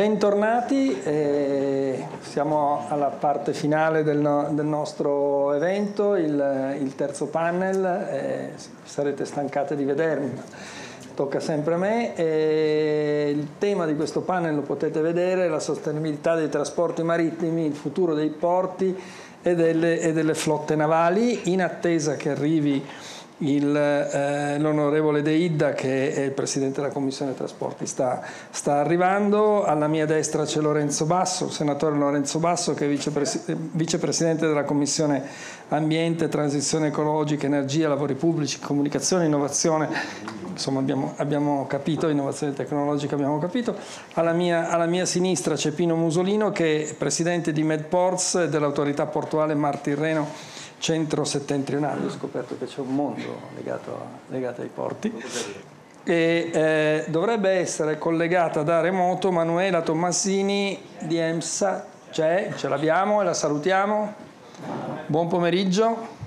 Bentornati, eh, siamo alla parte finale del, no, del nostro evento, il, il terzo panel, eh, sarete stancate di vedermi, ma tocca sempre a me. Eh, il tema di questo panel lo potete vedere, la sostenibilità dei trasporti marittimi, il futuro dei porti e delle, e delle flotte navali, in attesa che arrivi l'onorevole De Idda che è il Presidente della Commissione Trasporti sta, sta, arrivando, alla mia destra c'è Lorenzo Basso, il senatore Lorenzo Basso che è vicepres- Vicepresidente della Commissione Ambiente, Transizione Ecologica, Energia, Lavori Pubblici, Comunicazione, Innovazione, insomma abbiamo, abbiamo capito, innovazione tecnologica abbiamo capito, alla mia, alla mia, sinistra c'è Pino Musolino che è Presidente di Medports dell'autorità portuale Mar Tirreno centro-settentrionale, ho scoperto che c'è un mondo legato, legato ai porti, e eh, dovrebbe essere collegata da remoto Manuela Tommasini di EMSA, c'è, ce l'abbiamo e la salutiamo. Buon pomeriggio.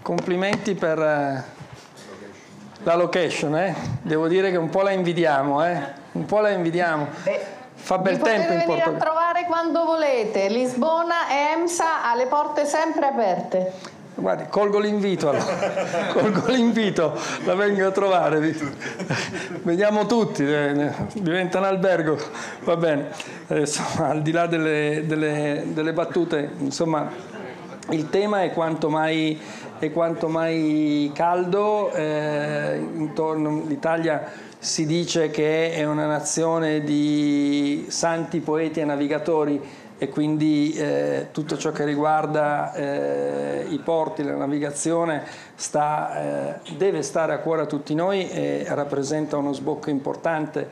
Complimenti per eh, la location, eh? devo dire che un po' la invidiamo, eh? un po' la invidiamo. Fa bel Vi tempo in venire Portogallo. a trovare quando volete. Lisbona e EMSA ha le porte sempre aperte. Guardi, colgo l'invito allora. colgo l'invito, la vengo a trovare. Vediamo tutti, eh, diventa un albergo, va bene. Insomma, al di là delle, delle, delle battute, insomma, il tema è quanto mai, è quanto mai caldo. Eh, intorno l'Italia si dice che è una nazione di santi poeti e navigatori e quindi eh, tutto ciò che riguarda eh, i porti, la navigazione sta, eh, deve stare a cuore a tutti noi e rappresenta uno sbocco importante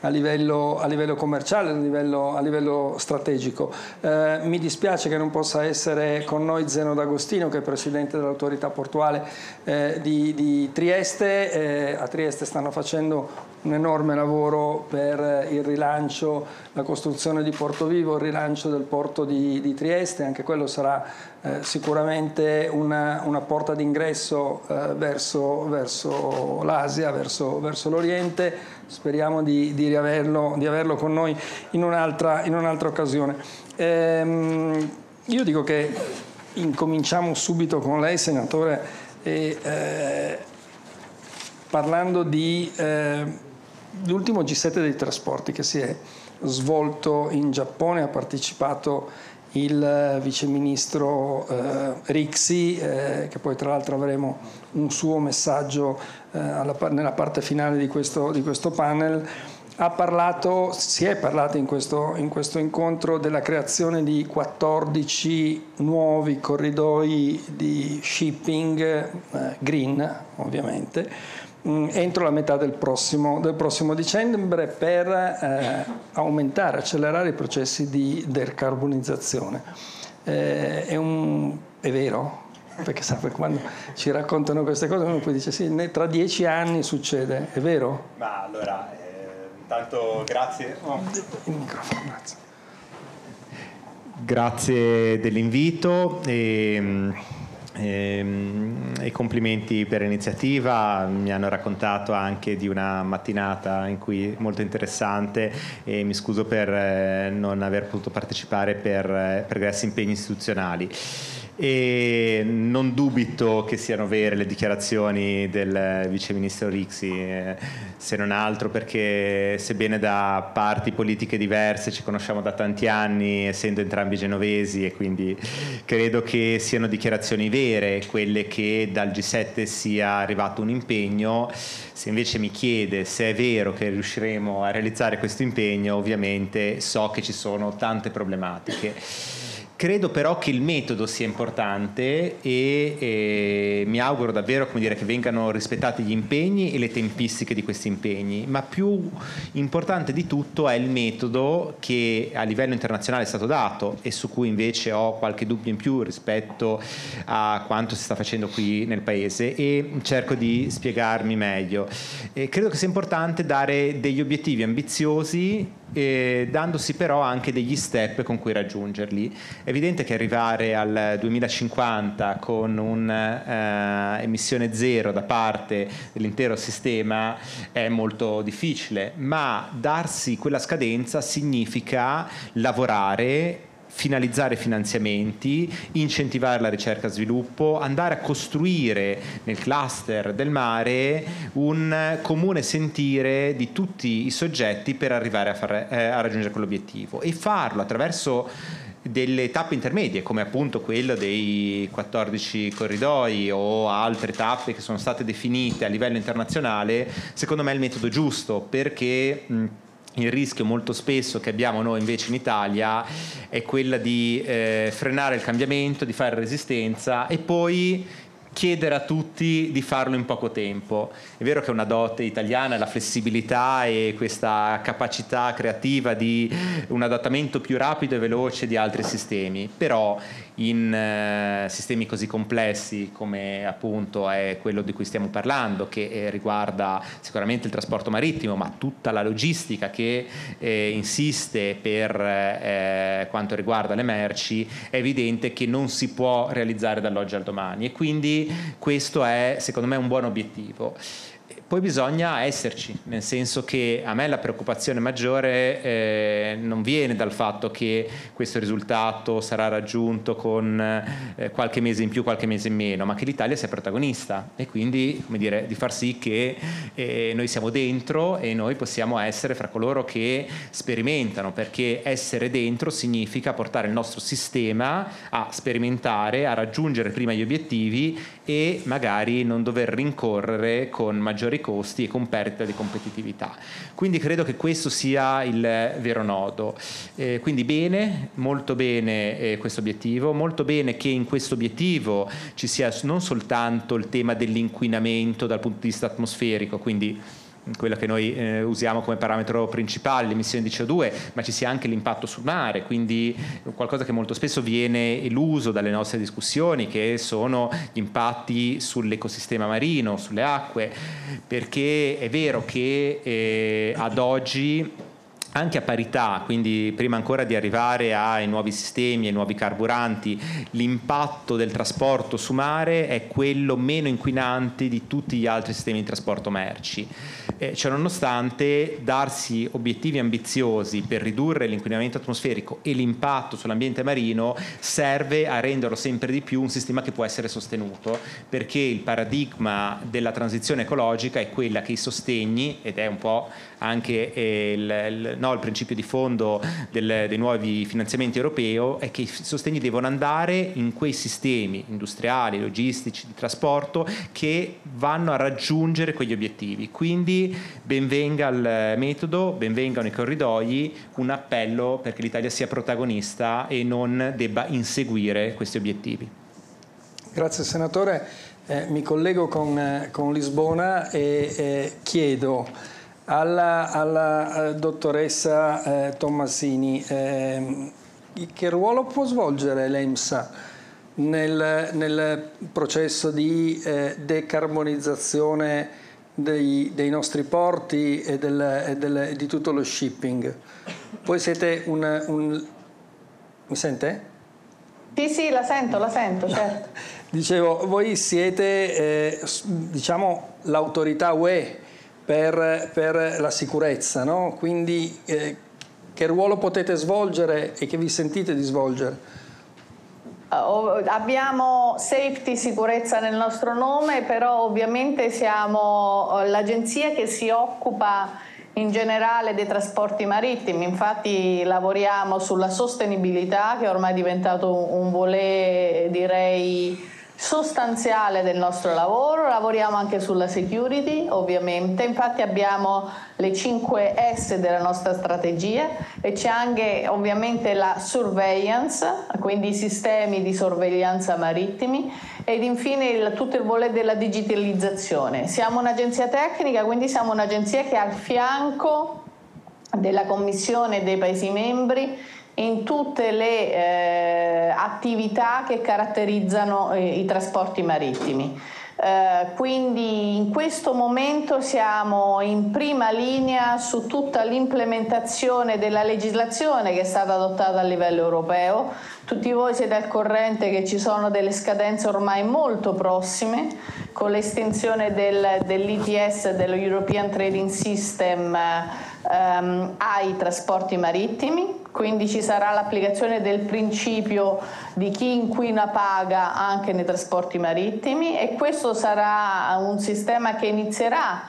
a livello, a livello commerciale, a livello, a livello strategico. Eh, mi dispiace che non possa essere con noi Zeno D'Agostino, che è presidente dell'autorità portuale eh, di, di, Trieste. Eh, a Trieste stanno facendo un enorme lavoro per il rilancio, la costruzione di Porto Vivo, il rilancio del porto di, di Trieste, anche quello sarà eh, sicuramente una, una, porta d'ingresso eh, verso, verso l'Asia, verso, verso l'Oriente speriamo di, di, riaverlo, di averlo con noi in un'altra, in un'altra occasione. Ehm, io dico che incominciamo subito con lei, senatore, e, eh, parlando di eh, l'ultimo G7 dei trasporti che si è svolto in Giappone, ha partecipato il viceministro eh, Rixi, eh, che poi tra l'altro avremo un suo messaggio eh, alla, nella parte finale di questo, di questo panel, parlato, si è parlato in questo, in questo, incontro della creazione di 14 nuovi corridoi di shipping eh, green, ovviamente, entro la metà del prossimo, del prossimo dicembre per eh, aumentare, accelerare i processi di decarbonizzazione. Eh, è, un, è vero? perché sa, quando ci raccontano queste cose uno poi dice sì, tra dieci anni succede, è vero? Ma allora, eh, intanto grazie. Oh. Il microfono, grazie. Grazie dell'invito e, e, e complimenti per l'iniziativa, mi hanno raccontato anche di una mattinata in cui molto interessante e mi scuso per eh, non aver potuto partecipare per, eh, per grossi impegni istituzionali e non dubito che siano vere le dichiarazioni del viceministro Rixi, eh, se non altro perché sebbene da parti politiche diverse ci conosciamo da tanti anni, essendo entrambi genovesi e quindi credo che siano dichiarazioni vere quelle che dal G7 sia arrivato un impegno. Se invece mi chiede se è vero che riusciremo a realizzare questo impegno, ovviamente so che ci sono tante problematiche. Credo però che il metodo sia importante e, e mi auguro davvero dire, che vengano rispettati gli impegni e le tempistiche di questi impegni, ma più importante di tutto è il metodo che a livello internazionale è stato dato e su cui invece ho qualche dubbio in più rispetto a quanto si sta facendo qui nel Paese e cerco di spiegarmi meglio. E credo che sia importante dare degli obiettivi ambiziosi eh, dandosi però anche degli step con cui raggiungerli. È evidente che arrivare al 2050 con un'emissione uh, zero da parte dell'intero sistema è molto difficile, ma darsi quella scadenza significa lavorare finalizzare finanziamenti, incentivare la ricerca e sviluppo, andare a costruire nel cluster del mare un comune sentire di tutti i soggetti per arrivare a, far, eh, a raggiungere quell'obiettivo e farlo attraverso delle tappe intermedie come appunto quello dei 14 corridoi o altre tappe che sono state definite a livello internazionale secondo me è il metodo giusto perché mh, il rischio molto spesso che abbiamo noi invece in Italia è quella di eh, frenare il cambiamento, di fare resistenza e poi chiedere a tutti di farlo in poco tempo. È vero che è una dote italiana la flessibilità e questa capacità creativa di un adattamento più rapido e veloce di altri sistemi, però in eh, sistemi così complessi come appunto è quello di cui stiamo parlando, che eh, riguarda sicuramente il trasporto marittimo, ma tutta la logistica che eh, insiste per eh, quanto riguarda le merci, è evidente che non si può realizzare dall'oggi al domani e quindi questo è secondo me un buon obiettivo. Poi bisogna esserci, nel senso che a me la preoccupazione maggiore eh, non viene dal fatto che questo risultato sarà raggiunto con eh, qualche mese in più, qualche mese in meno, ma che l'Italia sia protagonista. E quindi dire, di far sì che eh, noi siamo dentro e noi possiamo essere fra coloro che sperimentano, perché essere dentro significa portare il nostro sistema a sperimentare, a raggiungere prima gli obiettivi e magari non dover rincorrere con maggiori costi e con perdita di competitività. Quindi credo che questo sia il vero nodo. Eh, quindi bene, molto bene eh, questo obiettivo, molto bene che in questo obiettivo ci sia non soltanto il tema dell'inquinamento dal punto di vista atmosferico, quindi quella che noi eh, usiamo come parametro principale, l'emissione di CO2, ma ci sia anche l'impatto sul mare, quindi qualcosa che molto spesso viene eluso dalle nostre discussioni, che sono gli impatti sull'ecosistema marino, sulle acque, perché è vero che eh, ad oggi anche a parità, quindi prima ancora di arrivare ai nuovi sistemi, ai nuovi carburanti, l'impatto del trasporto su mare è quello meno inquinante di tutti gli altri sistemi di trasporto merci. Eh, ciononostante darsi obiettivi ambiziosi per ridurre l'inquinamento atmosferico e l'impatto sull'ambiente marino serve a renderlo sempre di più un sistema che può essere sostenuto, perché il paradigma della transizione ecologica è quella che i sostegni, ed è un po' anche eh, il, il, no, il, principio di fondo del, dei nuovi finanziamenti europei è che i sostegni devono andare in quei sistemi industriali, logistici, di trasporto che vanno a raggiungere quegli obiettivi. Quindi benvenga il metodo, benvengano i corridoi, un appello perché l'Italia sia protagonista e non debba inseguire questi obiettivi. Grazie Senatore, eh, mi collego con, eh, con Lisbona e eh, chiedo alla, alla eh, dottoressa eh, Tommasini, eh, che ruolo può svolgere l'EMSA nel, nel processo di eh, decarbonizzazione dei, dei, nostri porti e, del, e del, di tutto lo shipping? Voi siete un, un... Mi sente? Sì, sì, la sento, la sento, certo. Dicevo, voi siete, eh, diciamo, l'autorità UE per, per la sicurezza, no? quindi eh, che ruolo potete svolgere e che vi sentite di svolgere? Uh, abbiamo safety, sicurezza nel nostro nome, però ovviamente siamo uh, l'agenzia che si occupa in generale dei trasporti marittimi, infatti lavoriamo sulla sostenibilità che ormai è diventato un, un volé direi sostanziale del nostro lavoro, lavoriamo anche sulla security ovviamente, infatti abbiamo le 5 S della nostra strategia e c'è anche ovviamente la surveillance, quindi i sistemi di sorveglianza marittimi ed infine il, tutto il voler della digitalizzazione. Siamo un'agenzia tecnica, quindi siamo un'agenzia che è al fianco della Commissione dei Paesi membri in tutte le eh, attività che caratterizzano eh, i trasporti marittimi. Eh, quindi in questo momento siamo in prima linea su tutta l'implementazione della legislazione che è stata adottata a livello europeo. Tutti voi siete al corrente che ci sono delle scadenze ormai molto prossime con l'estensione del, dell'ETS, dello European Trading System, ehm, ai trasporti marittimi. Quindi ci sarà l'applicazione del principio di chi inquina paga anche nei trasporti marittimi. E questo sarà un sistema che inizierà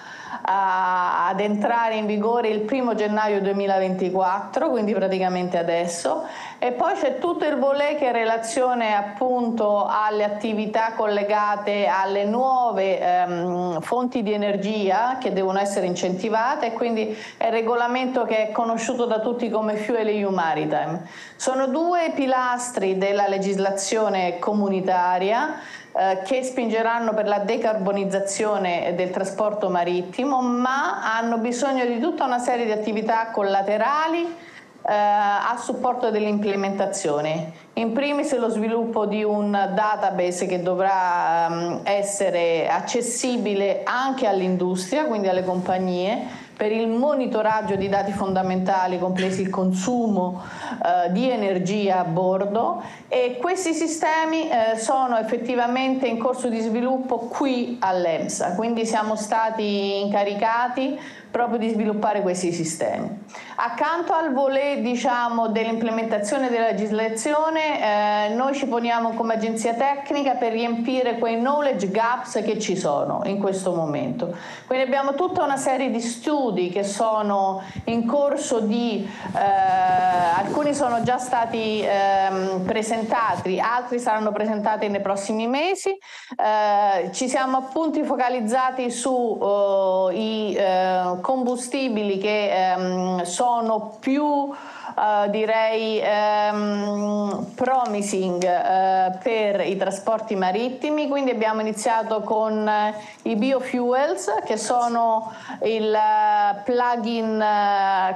ad entrare in vigore il primo gennaio 2024, quindi praticamente adesso, e poi c'è tutto il volet che in relazione appunto alle attività collegate alle nuove ehm, fonti di energia che devono essere incentivate e quindi è il regolamento che è conosciuto da tutti come Fuel EU Maritime. Sono due pilastri della legislazione comunitaria eh, che spingeranno per la decarbonizzazione del trasporto marittimo, ma hanno bisogno di tutta una serie di attività collaterali eh, a supporto dell'implementazione. In primis lo sviluppo di un database che dovrà um, essere accessibile anche all'industria, quindi alle compagnie, per il monitoraggio di dati fondamentali, compresi il consumo eh, di energia a bordo. E questi sistemi eh, sono effettivamente in corso di sviluppo qui all'EMSA, quindi siamo stati incaricati proprio di sviluppare questi sistemi. Accanto al volet diciamo, dell'implementazione della legislazione, eh, noi ci poniamo come agenzia tecnica per riempire quei knowledge gaps che ci sono in questo momento. Quindi abbiamo tutta una serie di studi che sono in corso di, eh, alcuni sono già stati eh, presentati, altri saranno presentati nei prossimi mesi. Eh, ci siamo appunto focalizzati sui oh, eh, combustibili che ehm, sono più Uh, direi um, promising uh, per i trasporti marittimi, quindi abbiamo iniziato con uh, i biofuels che sono il plug-in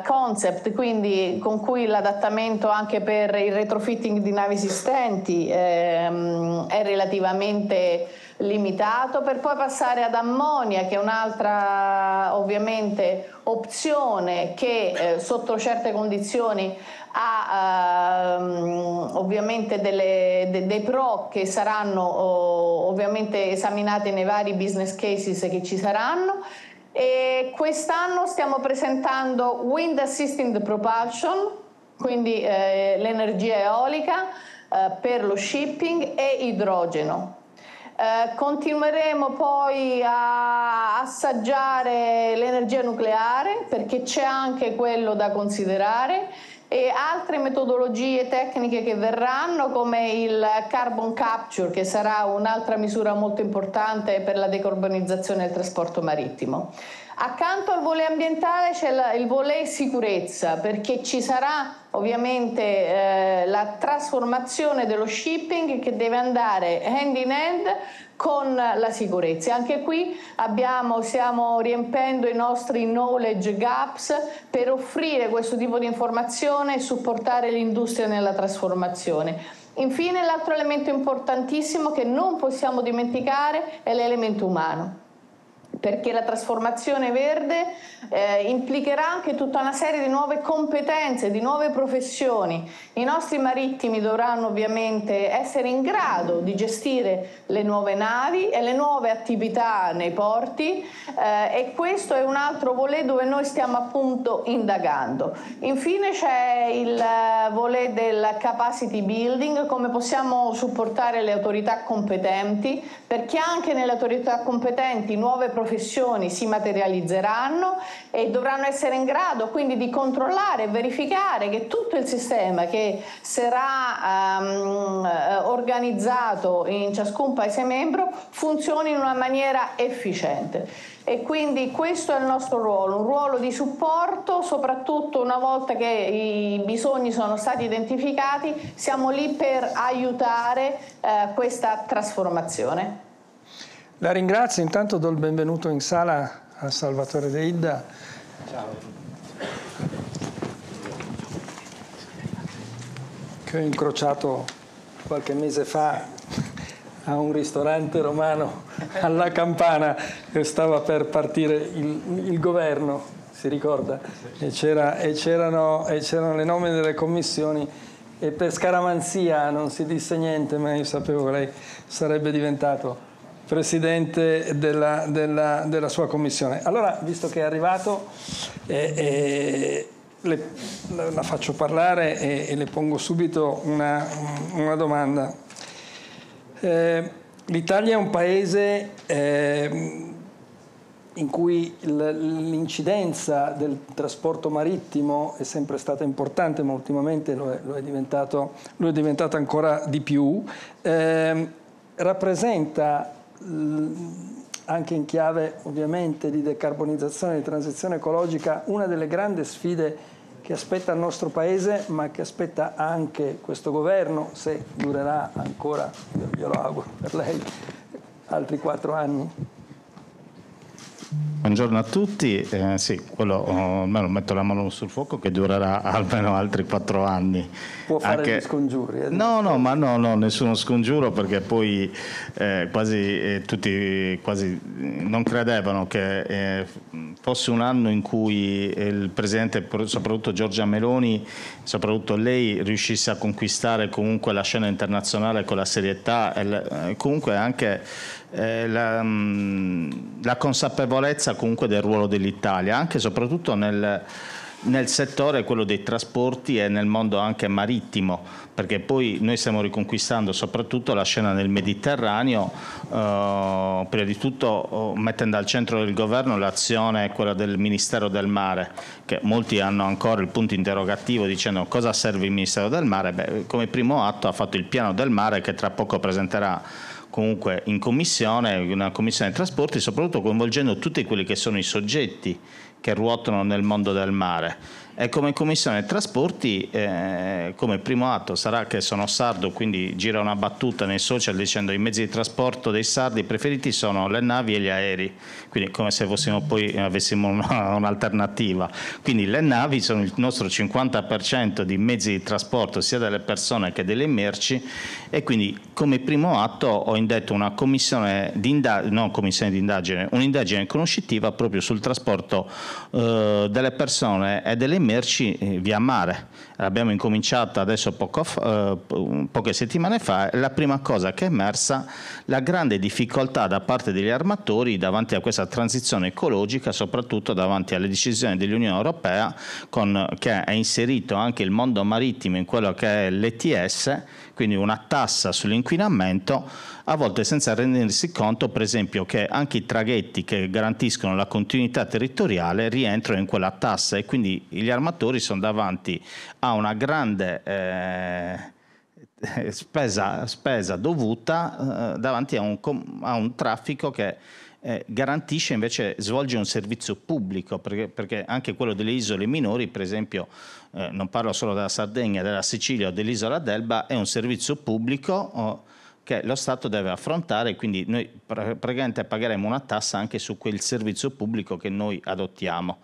concept, quindi con cui l'adattamento anche per il retrofitting di navi esistenti um, è relativamente limitato. Per poi passare ad ammonia che è un'altra ovviamente opzione che eh, sotto certe condizioni ha ehm, ovviamente delle, de, dei pro che saranno oh, ovviamente esaminati nei vari business cases che ci saranno. E quest'anno stiamo presentando Wind Assisted Propulsion quindi eh, l'energia eolica eh, per lo shipping e idrogeno eh, continueremo poi a assaggiare l'energia nucleare perché c'è anche quello da considerare e altre metodologie tecniche che verranno come il carbon capture che sarà un'altra misura molto importante per la decarbonizzazione del trasporto marittimo. Accanto al volet ambientale c'è il volet sicurezza perché ci sarà ovviamente eh, la trasformazione dello shipping che deve andare hand in hand con la sicurezza. Anche qui abbiamo, stiamo riempendo i nostri knowledge gaps per offrire questo tipo di informazione e supportare l'industria nella trasformazione. Infine l'altro elemento importantissimo che non possiamo dimenticare è l'elemento umano perché la trasformazione verde eh, implicherà anche tutta una serie di nuove competenze, di nuove professioni. I nostri marittimi dovranno ovviamente essere in grado di gestire le nuove navi e le nuove attività nei porti eh, e questo è un altro volet dove noi stiamo appunto indagando. Infine c'è il eh, volet del capacity building, come possiamo supportare le autorità competenti, perché anche nelle autorità competenti nuove professioni professioni si materializzeranno e dovranno essere in grado quindi di controllare e verificare che tutto il sistema che sarà um, organizzato in ciascun paese membro funzioni in una maniera efficiente e quindi questo è il nostro ruolo, un ruolo di supporto, soprattutto una volta che i bisogni sono stati identificati, siamo lì per aiutare eh, questa trasformazione. La ringrazio, intanto do il benvenuto in sala a Salvatore De Idda. Ciao. Che ho incrociato qualche mese fa a un ristorante romano alla campana che stava per partire il, il governo, si ricorda? E, c'era, c'erano, c'erano le nomine delle commissioni e per scaramanzia non si disse niente, ma io sapevo che lei sarebbe diventato presidente della, della, della sua commissione. Allora, visto che è arrivato, eh, eh, le, la faccio parlare e, e le pongo subito una, una domanda. Eh, L'Italia è un paese eh, in cui l'incidenza del trasporto marittimo è sempre stata importante, ma ultimamente lo è, lo è, diventato, lo è diventato, ancora di più, eh, rappresenta anche in chiave ovviamente di decarbonizzazione di transizione ecologica una delle grandi sfide che aspetta il nostro Paese, ma che aspetta anche questo governo, se durerà ancora, io glielo auguro per lei, altri quattro anni. Buongiorno a tutti, eh, sì, quello almeno metto la mano sul fuoco che durerà almeno altri quattro anni. Può fare Anche... gli scongiuri? Eh? No, no, ma no, no, nessuno scongiuro perché poi eh, quasi eh, tutti quasi non credevano che eh, fosse un anno in cui il Presidente, soprattutto Giorgia Meloni, soprattutto lei riuscisse a conquistare comunque la scena internazionale con la serietà e comunque anche eh, la, mm, la, consapevolezza comunque del ruolo dell'Italia, anche e soprattutto nel, nel settore quello dei trasporti e nel mondo anche marittimo, perché poi noi stiamo riconquistando soprattutto la scena nel Mediterraneo, eh, prima di tutto oh, mettendo al centro del governo l'azione quella del Ministero del Mare, che molti hanno ancora il punto interrogativo dicendo cosa serve il Ministero del Mare, Beh, come primo atto ha fatto il piano del mare che tra poco presenterà comunque in commissione, una commissione trasporti, soprattutto coinvolgendo tutti quelli che sono i soggetti che ruotano nel mondo del mare e come Commissione Trasporti, eh, come primo atto, sarà che sono sardo, quindi gira una battuta nei social dicendo i mezzi di trasporto dei sardi preferiti sono le navi e gli aerei, quindi come se fossimo poi, avessimo un'alternativa. Quindi le navi sono il nostro 50% di mezzi di trasporto sia delle persone che delle merci e quindi come primo atto ho indetto una commissione di indagine, non commissione di indagine, un'indagine conoscitiva proprio sul trasporto eh, delle persone e delle merci merci eh, via mare. L'abbiamo incominciata adesso poco, eh, poche settimane fa la prima cosa che è emersa la grande difficoltà da parte degli armatori davanti a questa transizione ecologica, soprattutto davanti alle decisioni dell'Unione Europea con, che ha inserito anche il mondo marittimo in quello che è l'ETS, quindi una tassa sull'inquinamento, a volte senza rendersi conto, per esempio, che anche i traghetti che garantiscono la continuità territoriale rientrano in quella tassa e quindi gli armatori sono davanti a una grande eh, spesa, spesa, dovuta eh, davanti a un, a un, traffico che eh, garantisce invece, svolge un servizio pubblico, perché, perché, anche quello delle isole minori, per esempio, eh, non parlo solo della Sardegna, della Sicilia o dell'isola d'Elba, è un servizio pubblico oh, che lo Stato deve affrontare, quindi noi praticamente pagheremo una tassa anche su quel servizio pubblico che noi adottiamo.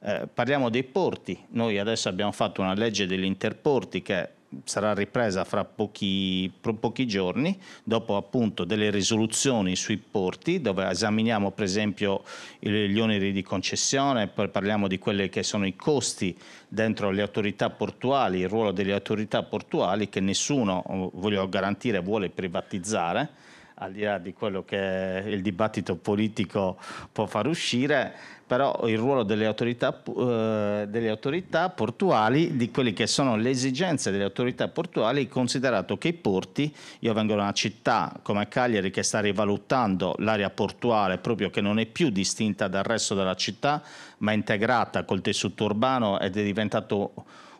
Eh, parliamo dei porti, noi adesso abbiamo fatto una legge degli interporti che sarà ripresa fra pochi, pochi, giorni, dopo appunto delle risoluzioni sui porti, dove esaminiamo per esempio gli oneri di concessione, poi parliamo di quelli che sono i costi dentro le autorità portuali, il ruolo delle autorità portuali che nessuno, voglio garantire, vuole privatizzare al di là di quello che il dibattito politico può far uscire, però il ruolo delle autorità, eh, delle autorità portuali, di quelle che sono le esigenze delle autorità portuali, considerato che i porti, io vengo da una città come Cagliari che sta rivalutando l'area portuale proprio che non è più distinta dal resto della città, ma integrata col tessuto urbano ed è diventato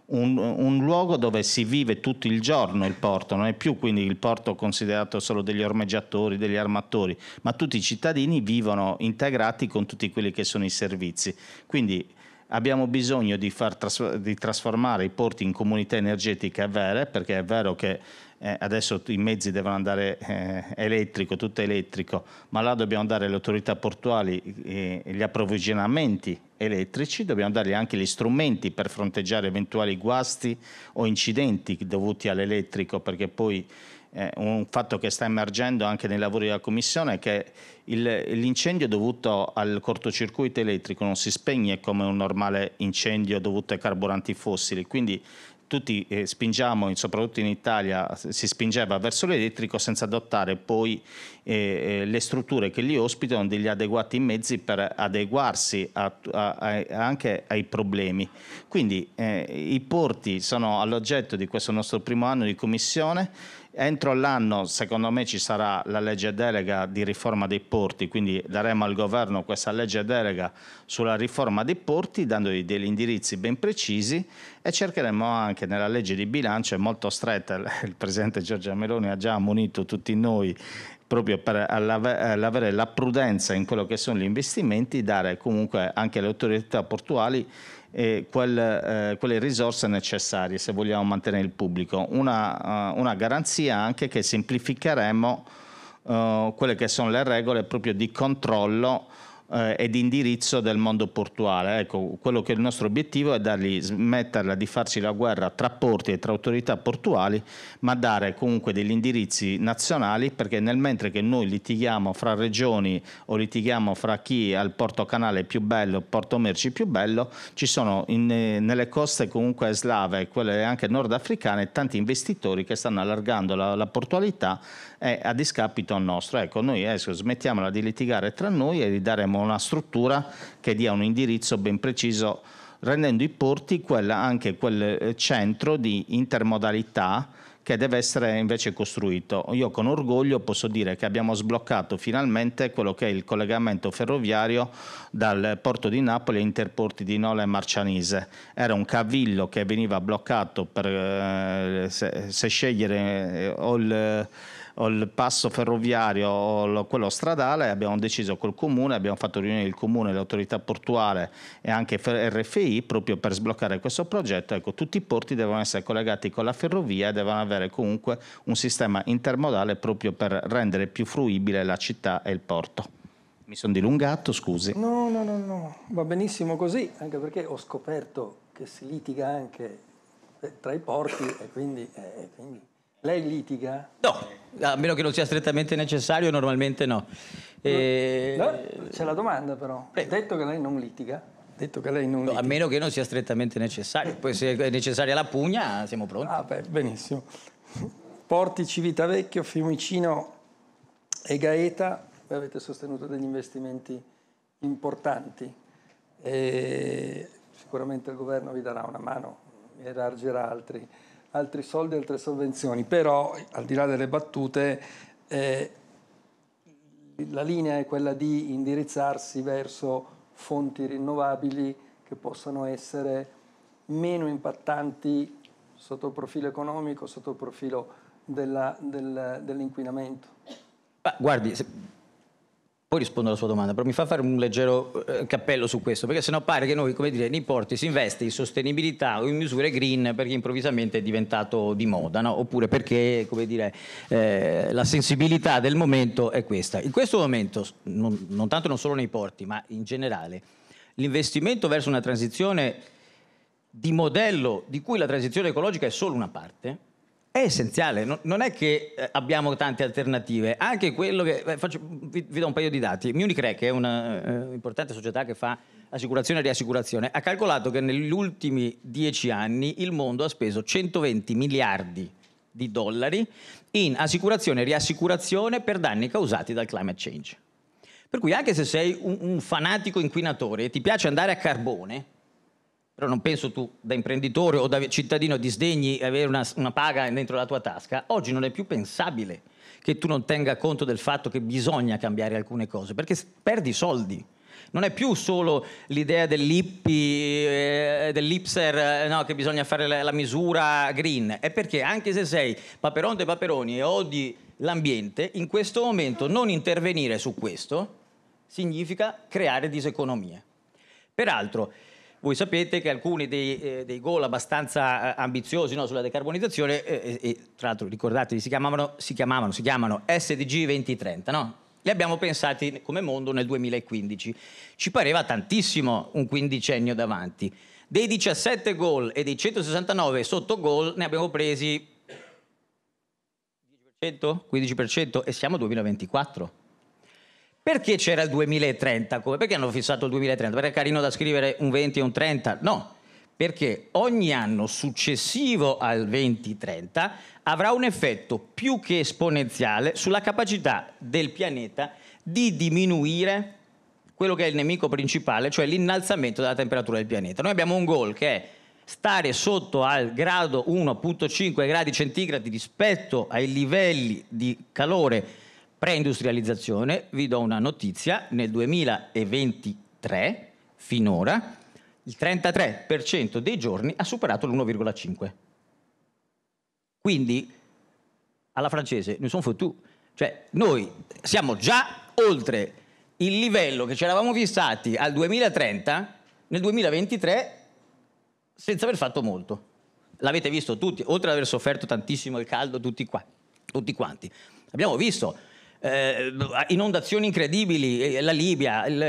un, un, luogo dove si vive tutto il giorno il porto, non è più quindi il porto considerato solo degli ormeggiatori, degli armatori, ma tutti i cittadini vivono integrati con tutti quelli che sono i servizi. Quindi abbiamo bisogno di, tras- di trasformare i porti in comunità energetiche vere, perché è vero che eh, adesso i mezzi devono andare eh, elettrico, tutto elettrico, ma là dobbiamo dare alle autorità portuali eh, gli approvvigionamenti elettrici, dobbiamo dargli anche gli strumenti per fronteggiare eventuali guasti o incidenti dovuti all'elettrico, perché poi eh, un fatto che sta emergendo anche nei lavori della Commissione è che l'incendio dovuto al cortocircuito elettrico non si spegne come un normale incendio dovuto ai carburanti fossili, quindi tutti eh, spingiamo, soprattutto in Italia, si spingeva verso l'elettrico senza adottare poi eh, eh, le strutture che li ospitano degli adeguati mezzi per adeguarsi a, a, a, anche ai problemi. Quindi eh, i porti sono all'oggetto di questo nostro primo anno di commissione Entro l'anno, secondo me, ci sarà la legge delega di riforma dei porti, quindi daremo al governo questa legge delega sulla riforma dei porti, dandogli degli indirizzi ben precisi e cercheremo anche nella legge di bilancio, è molto stretta, il Presidente Giorgia Meloni ha già ammonito tutti noi proprio per avere la prudenza in quello che sono gli investimenti, dare comunque anche alle autorità portuali eh, quel, eh, quelle risorse necessarie se vogliamo mantenere il pubblico. Una, uh, una garanzia anche che semplificheremo uh, quelle che sono le regole proprio di controllo eh, e di indirizzo del mondo portuale. Ecco, quello che è il nostro obiettivo è dargli, smetterla di farci la guerra tra porti e tra autorità portuali, ma dare comunque degli indirizzi nazionali perché nel mentre che noi litighiamo fra regioni o litighiamo fra chi ha il porto canale più bello, il porto merci più bello, ci sono in, nelle coste comunque slave, quelle anche nordafricane, tanti investitori che stanno allargando la, la portualità eh, a discapito nostro. Ecco, noi adesso smettiamola di litigare tra noi e gli daremo una struttura che dia un indirizzo ben preciso, rendendo i porti quella, anche quel eh, centro di intermodalità che deve essere invece costruito. Io con orgoglio posso dire che abbiamo sbloccato finalmente quello che è il collegamento ferroviario dal porto di Napoli a Interporti di Nola e Marcianise. Era un cavillo che veniva bloccato per eh, se, se, scegliere eh, o il o il passo ferroviario o quello stradale, abbiamo deciso col comune, abbiamo fatto riunione il comune, l'autorità portuale e anche RFI proprio per sbloccare questo progetto. Ecco, tutti i porti devono essere collegati con la ferrovia e devono avere comunque un sistema intermodale proprio per rendere più fruibile la città e il porto. Mi sono dilungato, scusi. No, no, no, no, va benissimo così, anche perché ho scoperto che si litiga anche tra i porti e quindi, eh, quindi lei litiga? No, a meno che non sia strettamente necessario, normalmente no. E... no c'è la domanda però. Beh. Detto che lei non litiga, detto che lei non litiga. a meno che non sia strettamente necessario. Poi se è necessaria la pugna, siamo pronti. Ah, beh, benissimo. Porti Civitavecchio, Fiumicino e Gaeta, voi avete sostenuto degli investimenti importanti e sicuramente il governo vi darà una mano, vi elargerà altri altri soldi, altre sovvenzioni, però al di là delle battute eh, la linea è quella di indirizzarsi verso fonti rinnovabili che possano essere meno impattanti sotto il profilo economico, sotto il profilo dell'inquinamento. guardi, poi rispondo alla sua domanda, però mi fa fare un leggero eh, cappello su questo, perché sennò pare che noi, come dire, nei porti si investe in sostenibilità o in misure green perché improvvisamente è diventato di moda, no? oppure perché, come dire, eh, la sensibilità del momento è questa. In questo momento, non, non tanto non solo nei porti, ma in generale, l'investimento verso una transizione di modello di cui la transizione ecologica è solo una parte, è essenziale, non è che eh, abbiamo tante alternative, anche quello che, eh, faccio, vi, vi, do un paio di dati, Munich che è un'importante uh, società che fa assicurazione e riassicurazione, ha calcolato che negli ultimi dieci anni il mondo ha speso 120 miliardi di dollari in assicurazione e riassicurazione per danni causati dal climate change. Per cui anche se sei un, un fanatico inquinatore e ti piace andare a carbone, però non penso tu da imprenditore o da cittadino disdegni avere una, una, paga dentro la tua tasca, oggi non è più pensabile che tu non tenga conto del fatto che bisogna cambiare alcune cose, perché perdi soldi. Non è più solo l'idea dell'ippi, eh, dell'ipser, eh, no, che bisogna fare la, la, misura green, è perché anche se sei paperon dei paperoni e odi l'ambiente, in questo momento non intervenire su questo significa creare diseconomie. Peraltro, voi sapete che alcuni dei, eh, dei goal abbastanza eh, ambiziosi no, sulla decarbonizzazione, eh, eh, tra l'altro ricordatevi, si chiamavano, si chiamavano, si chiamano SDG 2030, no? Li abbiamo pensati come mondo nel 2015. Ci pareva tantissimo un quindicennio davanti. Dei 17 goal e dei 169 sotto goal ne abbiamo presi 10%, 15% e siamo al 2024. Perché c'era il 2030? Come? Perché hanno fissato il 2030? Perché è carino da scrivere un 20 e un 30? No, perché ogni anno successivo al 2030 avrà un effetto più che esponenziale sulla capacità del pianeta di diminuire quello che è il nemico principale, cioè l'innalzamento della temperatura del pianeta. Noi abbiamo un goal che è stare sotto al grado 1.5 gradi centigradi rispetto ai livelli di calore preindustrializzazione, vi do una notizia, nel 2023 finora il 33% dei giorni ha superato l'1,5. Quindi alla francese, noi sono fottu, cioè noi siamo già oltre il livello che ci eravamo fissati al 2030 nel 2023 senza aver fatto molto. L'avete visto tutti, oltre ad aver sofferto tantissimo il caldo tutti, qua, tutti quanti. Abbiamo visto eh, inondazioni incredibili, eh, la Libia, il,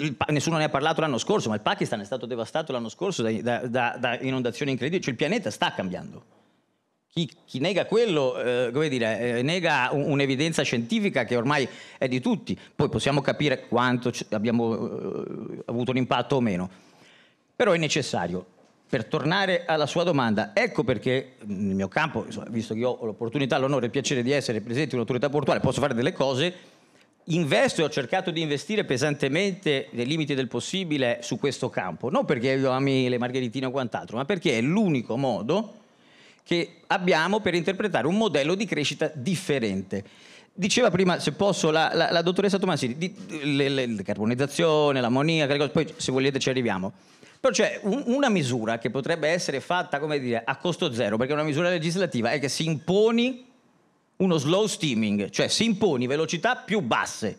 il, nessuno ne ha parlato l'anno scorso, ma il Pakistan è stato devastato l'anno scorso da, da, da inondazioni incredibili, cioè il pianeta sta cambiando. Chi, chi nega quello, eh, come dire, eh, nega un, un'evidenza scientifica che ormai è di tutti, poi possiamo capire quanto abbiamo eh, avuto un impatto o meno, però è necessario per tornare alla sua domanda, ecco perché nel mio campo, visto che ho l'opportunità, l'onore e il piacere di essere presente in un'autorità portuale, posso fare delle cose, investo e ho cercato di investire pesantemente nei limiti del possibile su questo campo, non perché io ami le margheritine o quant'altro, ma perché è l'unico modo che abbiamo per interpretare un modello di crescita differente. Diceva prima, se posso, la, la, la dottoressa Tomasini, di, le, le, la carbonizzazione, l'ammoniaca, poi se volete ci arriviamo. Però c'è un, una misura che potrebbe essere fatta, come dire, a costo zero, perché è una misura legislativa, è che si imponi uno slow steaming, cioè si imponi velocità più basse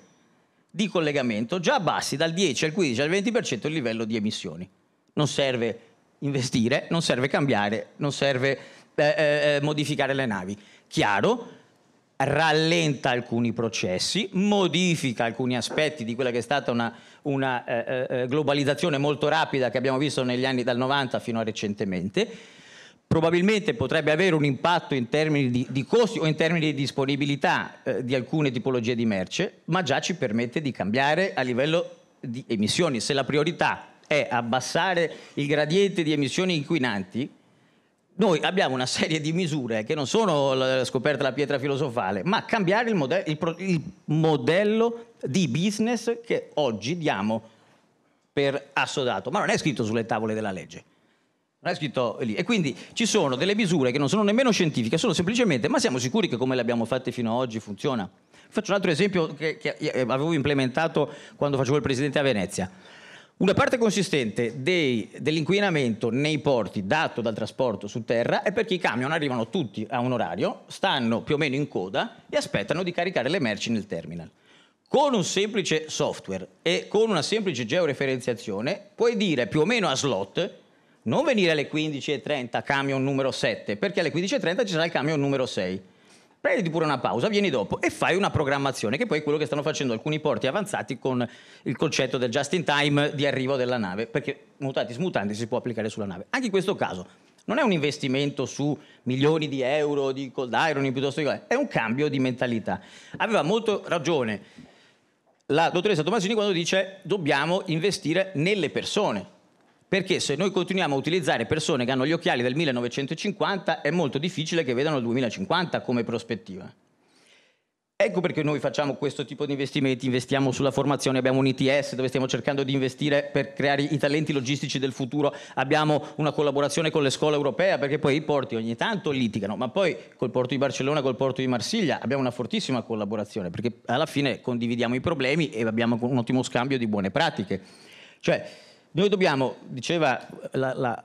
di collegamento, già bassi dal 10 al 15 al 20% il livello di emissioni. Non serve investire, non serve cambiare, non serve eh, eh, eh modificare le navi. Chiaro, rallenta alcuni processi, modifica alcuni aspetti di quella che è stata una, una eh, eh, globalizzazione molto rapida che abbiamo visto negli anni dal 90 fino a recentemente. Probabilmente potrebbe avere un impatto in termini di, di costi o in termini di disponibilità eh, di alcune tipologie di merce, ma già ci permette di cambiare a livello di emissioni. Se la priorità è abbassare il gradiente di emissioni inquinanti, noi abbiamo una serie di misure che non sono la scoperta della pietra filosofale, ma cambiare il, modello, il, il modello di business che oggi diamo per assodato, ma non è scritto sulle tavole della legge. Non è scritto lì. E quindi ci sono delle misure che non sono nemmeno scientifiche, sono semplicemente, ma siamo sicuri che come le abbiamo fatte fino ad oggi funziona? Faccio un altro esempio che, che avevo implementato quando facevo il presidente a Venezia. Una parte consistente dei, dell'inquinamento nei porti dato dal trasporto su terra è perché i camion arrivano tutti a un orario, stanno più o meno in coda e aspettano di caricare le merci nel terminal. Con un semplice software e con una semplice georeferenziazione puoi dire più o meno a slot non venire alle 15.30 camion numero 7 perché alle 15.30 ci sarà il camion numero 6 prenditi pure una pausa, vieni dopo e fai una programmazione, che poi è quello che stanno facendo alcuni porti avanzati con il concetto del just in time di arrivo della nave, perché mutatis mutandis si può applicare sulla nave. Anche in questo caso non è un investimento su milioni di euro di cold irony piuttosto che è un cambio di mentalità. Aveva molto ragione la dottoressa Tomasini quando dice dobbiamo investire nelle persone, perché se noi continuiamo a utilizzare persone che hanno gli occhiali del 1950 è molto difficile che vedano il 2050 come prospettiva. Ecco perché noi facciamo questo tipo di investimenti, investiamo sulla formazione, abbiamo un ITS dove stiamo cercando di investire per creare i talenti logistici del futuro, abbiamo una collaborazione con le scuole europee perché poi i porti ogni tanto litigano, ma poi col porto di Barcellona, col porto di Marsiglia abbiamo una fortissima collaborazione perché alla fine condividiamo i problemi e abbiamo un ottimo scambio di buone pratiche. Cioè, noi dobbiamo, diceva la, la,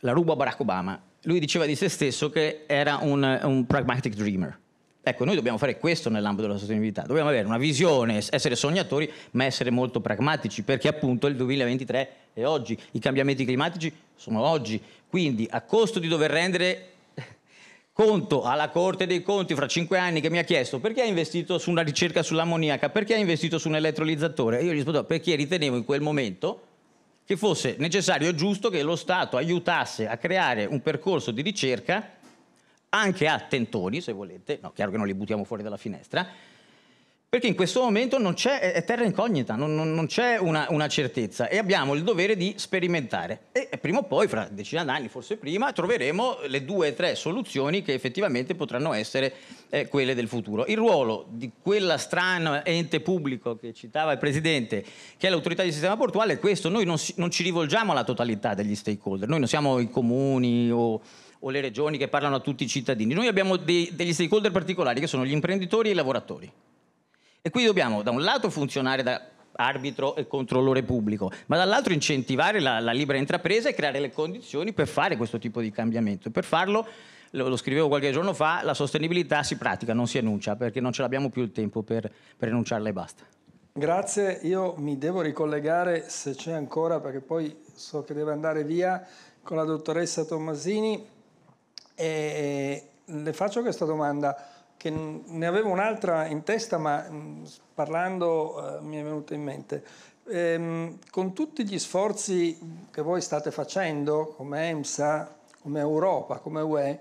la ruba Barack Obama, lui diceva di se stesso che era un, un pragmatic dreamer. Ecco, noi dobbiamo fare questo nell'ambito della sostenibilità, dobbiamo avere una visione, essere sognatori, ma essere molto pragmatici, perché appunto il 2023 è oggi, i cambiamenti climatici sono oggi, quindi a costo di dover rendere conto alla Corte dei Conti fra cinque anni che mi ha chiesto perché ha investito su una ricerca sull'ammoniaca, perché ha investito su un elettrolizzatore, io gli rispondo perché ritenevo in quel momento che fosse necessario e giusto che lo Stato aiutasse a creare un percorso di ricerca anche a tentoni, se volete, no, chiaro che non li buttiamo fuori dalla finestra, perché in questo momento non c'è, è terra incognita, non, non, non c'è una, una, certezza e abbiamo il dovere di sperimentare. E prima o poi, fra decina d'anni, forse prima, troveremo le due o tre soluzioni che effettivamente potranno essere eh, quelle del futuro. Il ruolo di quella strana ente pubblico che citava il Presidente, che è l'autorità di sistema portuale, è questo. Noi non, non ci rivolgiamo alla totalità degli stakeholder, noi non siamo i comuni o o le regioni che parlano a tutti i cittadini. Noi abbiamo dei, degli stakeholder particolari che sono gli imprenditori e i lavoratori. E qui dobbiamo da un lato funzionare da arbitro e controllore pubblico, ma dall'altro incentivare la, la, libera intrapresa e creare le condizioni per fare questo tipo di cambiamento. Per farlo, lo, lo, scrivevo qualche giorno fa, la sostenibilità si pratica, non si enuncia, perché non ce l'abbiamo più il tempo per, per enunciarla e basta. Grazie, io mi devo ricollegare se c'è ancora, perché poi so che deve andare via, con la dottoressa Tommasini e le faccio questa domanda che ne avevo un'altra in testa, ma mm, parlando eh, mi è venuta in mente. Ehm, con tutti gli sforzi che voi state facendo come EMSA, come Europa, come UE,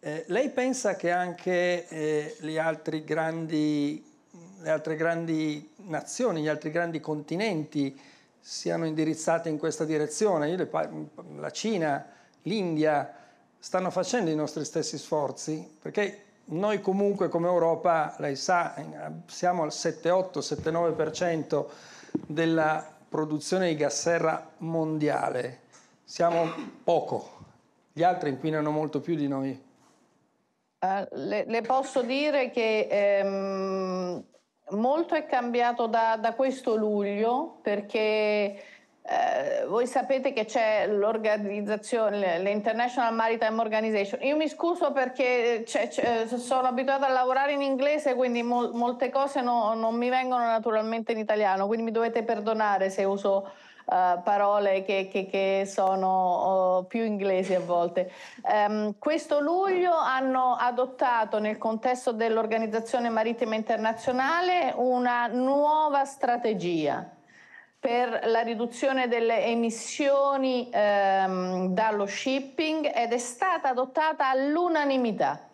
eh, lei pensa che anche eh, le, grandi, le altre grandi nazioni, gli altri grandi continenti siano indirizzati in questa direzione? La Cina, l'India stanno facendo i nostri stessi sforzi? Perché noi comunque come Europa, lei sa, siamo al 7-8-7-9% della produzione di gas serra mondiale. Siamo poco, gli altri inquinano molto più di noi. Uh, le, le, posso dire che ehm, molto è cambiato da, da questo luglio perché eh, voi sapete che c'è l'organizzazione, l'International Maritime Organization. Io mi scuso perché c'è, c'è, sono abituata a lavorare in inglese, quindi mo, molte cose no, non mi vengono naturalmente in italiano, quindi mi dovete perdonare se uso uh, parole che, che, che sono uh, più inglesi a volte. Um, questo luglio hanno adottato nel contesto dell'Organizzazione Marittima Internazionale una nuova strategia per la riduzione delle emissioni ehm, dallo shipping ed è stata adottata all'unanimità.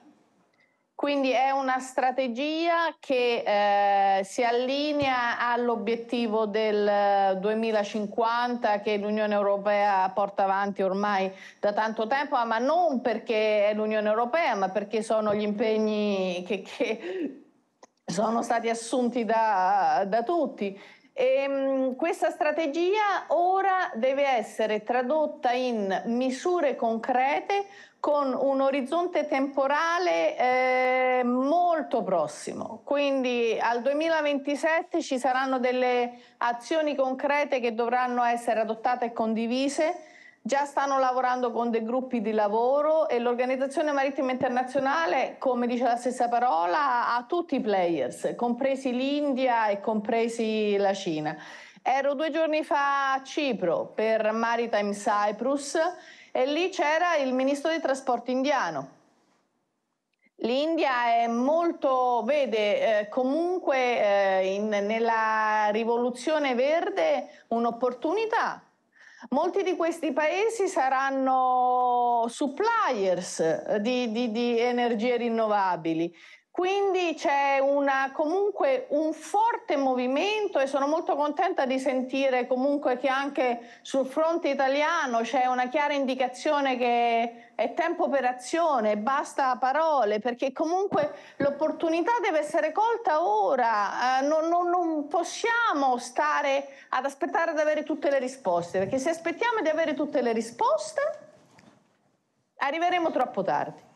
Quindi è una strategia che eh, si allinea all'obiettivo del 2050 che l'Unione Europea porta avanti ormai da tanto tempo, ma non perché è l'Unione Europea, ma perché sono gli impegni che, che sono stati assunti da, da tutti e, ehm, questa strategia ora deve essere tradotta in misure concrete con un orizzonte temporale eh, molto prossimo. Quindi al 2027 ci saranno delle azioni concrete che dovranno essere adottate e condivise già stanno lavorando con dei gruppi di lavoro e l'Organizzazione Marittima Internazionale, come dice la stessa parola, ha tutti i players, compresi l'India e compresi la Cina. Ero due giorni fa a Cipro per Maritime Cyprus e lì c'era il ministro dei trasporti indiano. L'India è molto, vede eh, comunque eh, in, nella rivoluzione verde un'opportunità Molti di questi paesi saranno suppliers di, di, di energie rinnovabili, quindi c'è una, comunque un forte movimento e sono molto contenta di sentire comunque che anche sul fronte italiano c'è una chiara indicazione che è tempo per azione, basta parole, perché comunque l'opportunità deve essere colta ora, eh, non, non, non, possiamo stare ad aspettare di avere tutte le risposte, perché se aspettiamo di avere tutte le risposte arriveremo troppo tardi.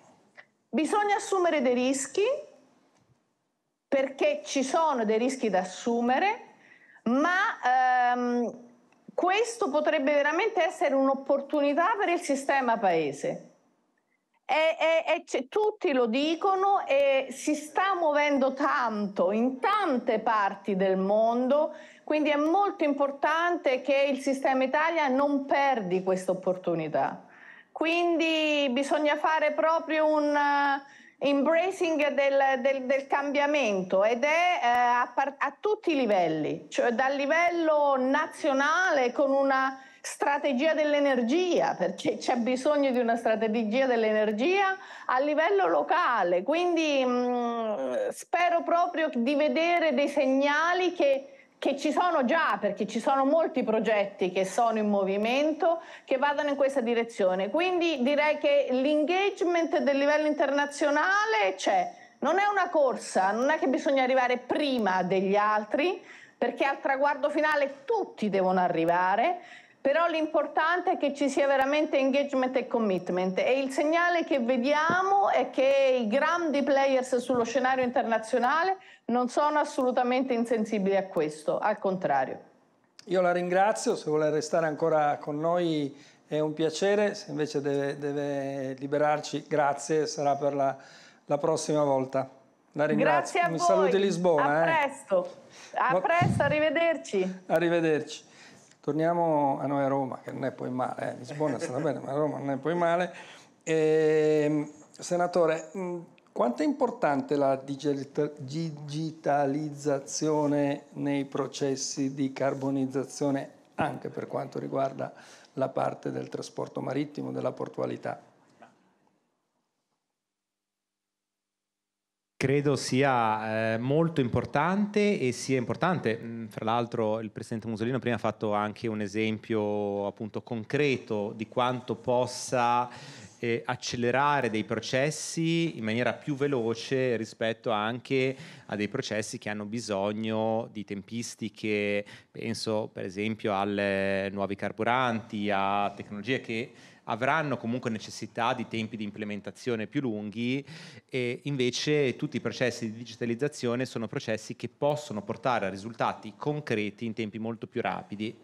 Bisogna assumere dei rischi, perché ci sono dei rischi da assumere, ma ehm, questo potrebbe veramente essere un'opportunità per il sistema paese. E, e, e tutti lo dicono e si sta muovendo tanto in tante parti del mondo, quindi è molto importante che il sistema Italia non perdi questa opportunità. Quindi bisogna fare proprio un embracing del, del, del, cambiamento ed è uh, a, a, tutti i livelli, cioè dal livello nazionale con una strategia dell'energia, perché c'è bisogno di una strategia dell'energia a livello locale. Quindi mh, mm, spero proprio di vedere dei segnali che che ci sono già, perché ci sono molti progetti che sono in movimento, che vadano in questa direzione. Quindi direi che l'engagement del livello internazionale c'è. Non è una corsa, non è che bisogna arrivare prima degli altri, perché al traguardo finale tutti devono arrivare, però l'importante è che ci sia veramente engagement e commitment e il segnale che vediamo è che i grandi players sullo scenario internazionale non sono assolutamente insensibili a questo, al contrario. Io la ringrazio, se vuole restare ancora con noi è un piacere, se invece deve, deve liberarci, grazie, sarà per la, la, prossima volta. La ringrazio. Grazie a Mi voi. saluti Lisbona. A eh. presto, a presto, arrivederci. Arrivederci. Torniamo a noi a Roma, che non è poi male, eh. Lisbona sta bene, ma Roma non è poi male. E, ehm, senatore, quanto è importante la digitalizzazione nei processi di carbonizzazione anche per quanto riguarda la parte del trasporto marittimo, della portualità? Credo sia eh, molto importante e sia importante, mm, fra l'altro il Presidente Musolino prima ha fatto anche un esempio appunto concreto di quanto possa eh, accelerare dei processi in maniera più veloce rispetto anche a dei processi che hanno bisogno di tempistiche, penso per esempio alle nuovi carburanti, a tecnologie che avranno comunque necessità di tempi di implementazione più lunghi e invece tutti i processi di digitalizzazione sono processi che possono portare a risultati concreti in tempi molto più rapidi.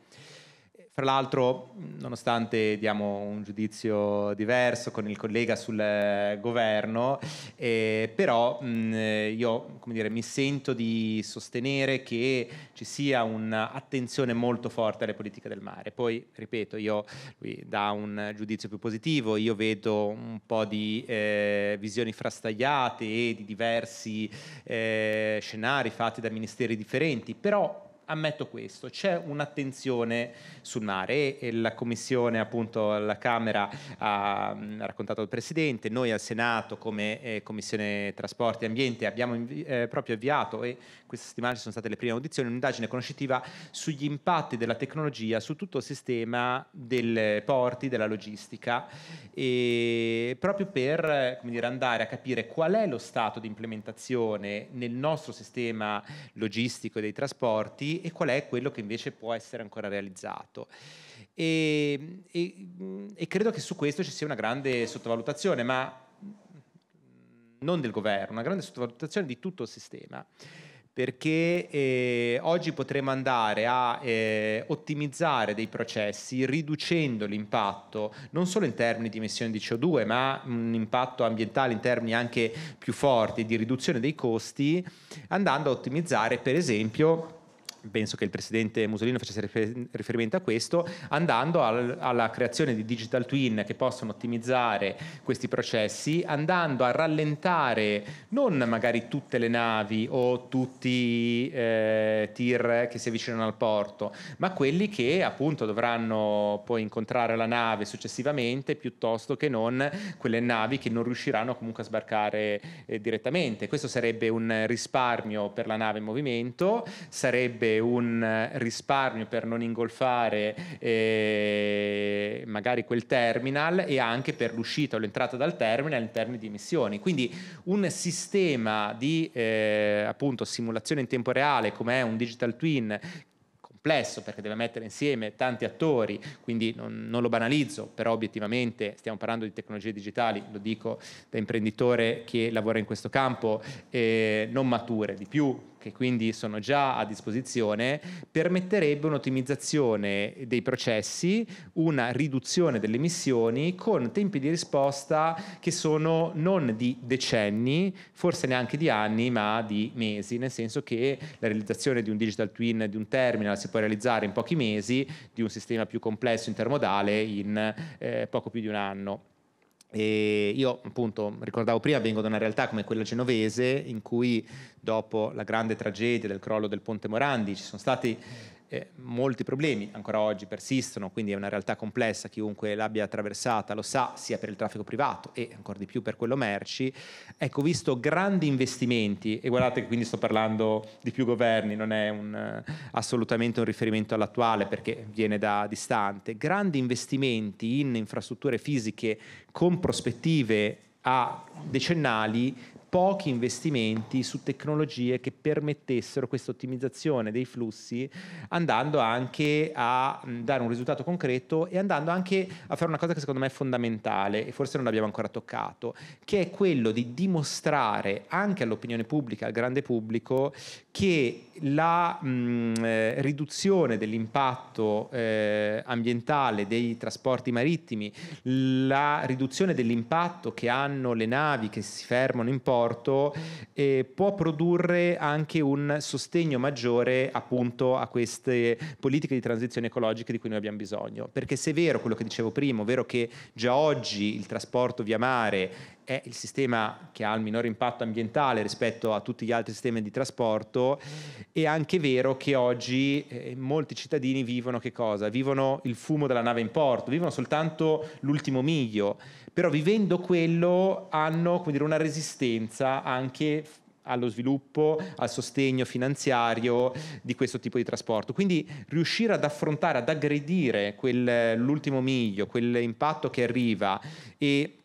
Fra l'altro, nonostante diamo un giudizio diverso con il collega sul eh, governo, eh, però mh, io dire, mi sento di sostenere che ci sia un'attenzione molto forte alle politiche del mare. Poi, ripeto, io, lui dà un giudizio più positivo, io vedo un po' di eh, visioni frastagliate e di diversi eh, scenari fatti da ministeri differenti, però ammetto questo, c'è un'attenzione sul mare e la Commissione appunto alla Camera ha, raccontato al Presidente, noi al Senato come eh, Commissione Trasporti e Ambiente abbiamo eh, proprio avviato e questa settimana ci sono state le prime audizioni, un'indagine conoscitiva sugli impatti della tecnologia su tutto il sistema dei porti, della logistica, proprio per dire, andare a capire qual è lo stato di implementazione nel nostro sistema logistico e dei trasporti e qual è quello che invece può essere ancora realizzato. E, e, e credo che su questo ci sia una grande sottovalutazione, ma non del governo, una grande sottovalutazione di tutto il sistema perché eh, oggi potremo andare a eh, ottimizzare dei processi riducendo l'impatto non solo in termini di emissioni di CO2 ma un impatto ambientale in termini anche più forti di riduzione dei costi andando a ottimizzare per esempio penso che il presidente Mussolini facesse riferimento a questo, andando al, alla creazione di digital twin che possono ottimizzare questi processi, andando a rallentare non magari tutte le navi o tutti i eh, tir che si avvicinano al porto, ma quelli che appunto dovranno poi incontrare la nave successivamente piuttosto che non quelle navi che non riusciranno comunque a sbarcare eh, direttamente. Questo sarebbe un risparmio per la nave in movimento, sarebbe un risparmio per non ingolfare eh, magari quel terminal e anche per l'uscita o l'entrata dal terminal in termini di emissioni. Quindi un sistema di eh, appunto simulazione in tempo reale come è un digital twin complesso perché deve mettere insieme tanti attori, quindi non, non, lo banalizzo, però obiettivamente stiamo parlando di tecnologie digitali, lo dico da imprenditore che lavora in questo campo, eh, non mature, di più che quindi sono già a disposizione, permetterebbe un'ottimizzazione dei processi, una riduzione delle emissioni con tempi di risposta che sono non di decenni, forse neanche di anni, ma di mesi, nel senso che la realizzazione di un digital twin di un terminal si può realizzare in pochi mesi, di un sistema più complesso intermodale in eh, poco più di un anno. E io appunto ricordavo prima, vengo da una realtà come quella genovese in cui dopo la grande tragedia del crollo del ponte Morandi ci sono stati eh, molti problemi ancora oggi persistono, quindi è una realtà complessa, chiunque l'abbia attraversata lo sa, sia per il traffico privato e ancora di più per quello merci. Ecco, visto grandi investimenti, e guardate che quindi sto parlando di più governi, non è un, assolutamente un riferimento all'attuale perché viene da distante, grandi investimenti in infrastrutture fisiche con prospettive a decennali pochi investimenti su tecnologie che permettessero questa ottimizzazione dei flussi, andando anche a dare un risultato concreto e andando anche a fare una cosa che secondo me è fondamentale e forse non abbiamo ancora toccato, che è quello di dimostrare anche all'opinione pubblica, al grande pubblico, che la mh, eh, riduzione dell'impatto eh, ambientale dei trasporti marittimi, la riduzione dell'impatto che hanno le navi che si fermano in porto, eh, può produrre anche un sostegno maggiore appunto a queste politiche di transizione ecologica di cui noi abbiamo bisogno. Perché se è vero quello che dicevo prima, ovvero che già oggi il trasporto via mare è il sistema che ha il minore impatto ambientale rispetto a tutti gli altri sistemi di trasporto, è anche vero che oggi eh, molti cittadini vivono che cosa? Vivono il fumo della nave in porto, vivono soltanto l'ultimo miglio, però vivendo quello hanno dire, una resistenza anche allo sviluppo, al sostegno finanziario di questo tipo di trasporto. Quindi riuscire ad affrontare, ad aggredire quel, l'ultimo miglio, quell'impatto che arriva e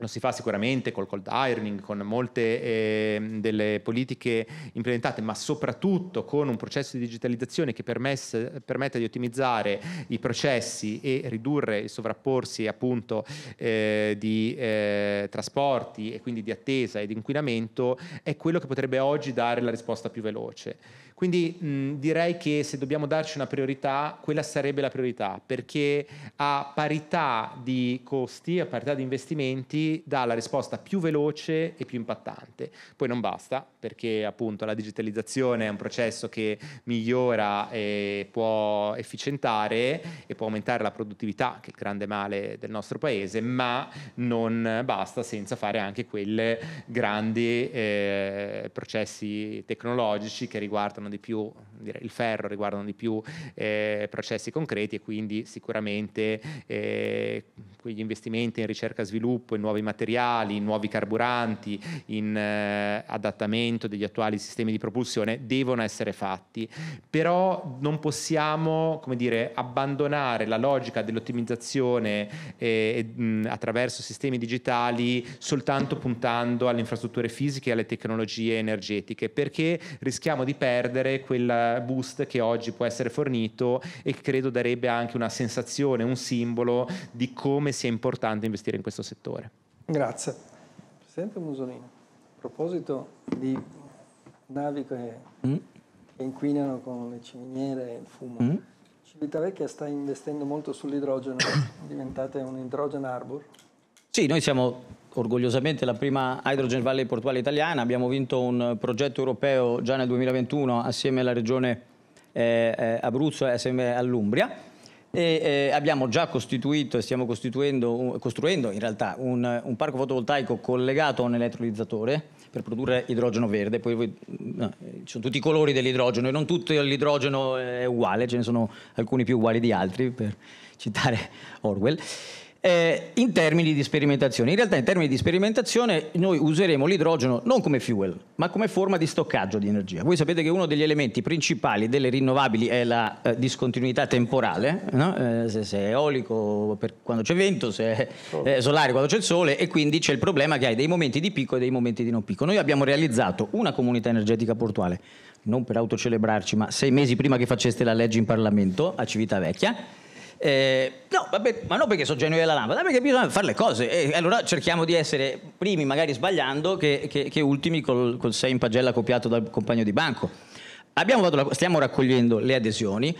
lo si fa sicuramente col cold ironing, con molte eh, delle politiche implementate, ma soprattutto con un processo di digitalizzazione che permesse, permetta di ottimizzare i processi e ridurre il sovrapporsi appunto eh, di eh, trasporti e quindi di attesa e di inquinamento, è quello che potrebbe oggi dare la risposta più veloce. Quindi mh, direi che se dobbiamo darci una priorità, quella sarebbe la priorità, perché a parità di costi, a parità di investimenti, dà la risposta più veloce e più impattante. Poi non basta, perché appunto la digitalizzazione è un processo che migliora e può efficientare e può aumentare la produttività, che è il grande male del nostro paese, ma non basta senza fare anche quei grandi eh, processi tecnologici che riguardano di più, direi, il ferro riguardano di più eh, processi concreti e quindi sicuramente eh, quegli investimenti in ricerca e sviluppo, in nuovi materiali, in nuovi carburanti, in eh, adattamento degli attuali sistemi di propulsione devono essere fatti, però non possiamo dire, abbandonare la logica dell'ottimizzazione eh, mh, attraverso sistemi digitali soltanto puntando alle infrastrutture fisiche e alle tecnologie energetiche, perché rischiamo di perdere quel boost che oggi può essere fornito e che credo darebbe anche una sensazione, un simbolo di come come sia importante investire in questo settore. Grazie. Presidente Musolino, a proposito di navi che, mm. che inquinano con le ciminiere e il fumo, mm. Civitavecchia sta investendo molto sull'idrogeno, diventate un hydrogen harbor? Sì, noi siamo orgogliosamente la prima Hydrogen Valley portuale italiana, abbiamo vinto un progetto europeo già nel 2021 assieme alla regione eh, eh, Abruzzo e assieme all'Umbria. E eh, abbiamo già costituito e stiamo costruendo in realtà un, un, parco fotovoltaico collegato a un elettrolizzatore per produrre idrogeno verde, poi no, ci sono tutti i colori dell'idrogeno e non tutto l'idrogeno è uguale, ce ne sono alcuni più uguali di altri per citare Orwell eh, in termini di sperimentazione. In realtà in termini di sperimentazione noi useremo l'idrogeno non come fuel, ma come forma di stoccaggio di energia. Voi sapete che uno degli elementi principali delle rinnovabili è la eh, discontinuità temporale, no? eh, se, se, è eolico quando c'è vento, se è eh, solare quando c'è il sole e quindi c'è il problema che hai dei momenti di picco e dei momenti di non picco. Noi abbiamo realizzato una comunità energetica portuale, non per autocelebrarci, ma sei mesi prima che faceste la legge in Parlamento a Civitavecchia, eh, no, vabbè, ma non perché sono genio della lampada, perché bisogna fare le cose. E allora cerchiamo di essere primi, magari sbagliando, che, che, che ultimi col, col 6 in pagella copiato dal compagno di banco. La, stiamo raccogliendo le adesioni.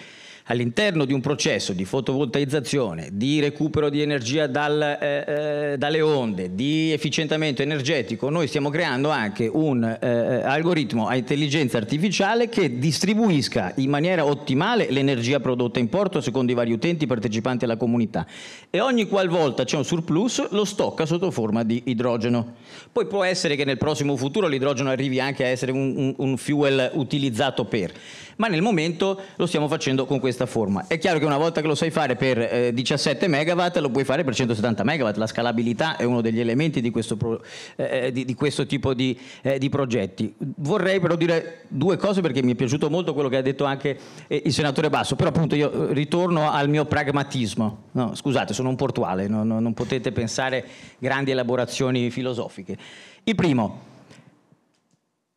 All'interno di un processo di fotovoltaizzazione, di recupero di energia dal, eh, eh, dalle onde, di efficientamento energetico, noi stiamo creando anche un eh, eh algoritmo a intelligenza artificiale che distribuisca in maniera ottimale l'energia prodotta in porto secondo i vari utenti partecipanti alla comunità e ogni qualvolta c'è un surplus lo stocca sotto forma di idrogeno. Poi può essere che nel prossimo futuro l'idrogeno arrivi anche a essere un, un, un fuel utilizzato per ma nel momento lo stiamo facendo con questa forma. È chiaro che una volta che lo sai fare per eh, 17 MW lo puoi fare per 170 MW, la scalabilità è uno degli elementi di questo, pro, eh, eh, di, di questo tipo di, eh, di, progetti. Vorrei però dire due cose perché mi è piaciuto molto quello che ha detto anche eh, il senatore Basso, però appunto io ritorno al mio pragmatismo. No, scusate, sono un portuale, no, no, non potete pensare grandi elaborazioni filosofiche. Il primo,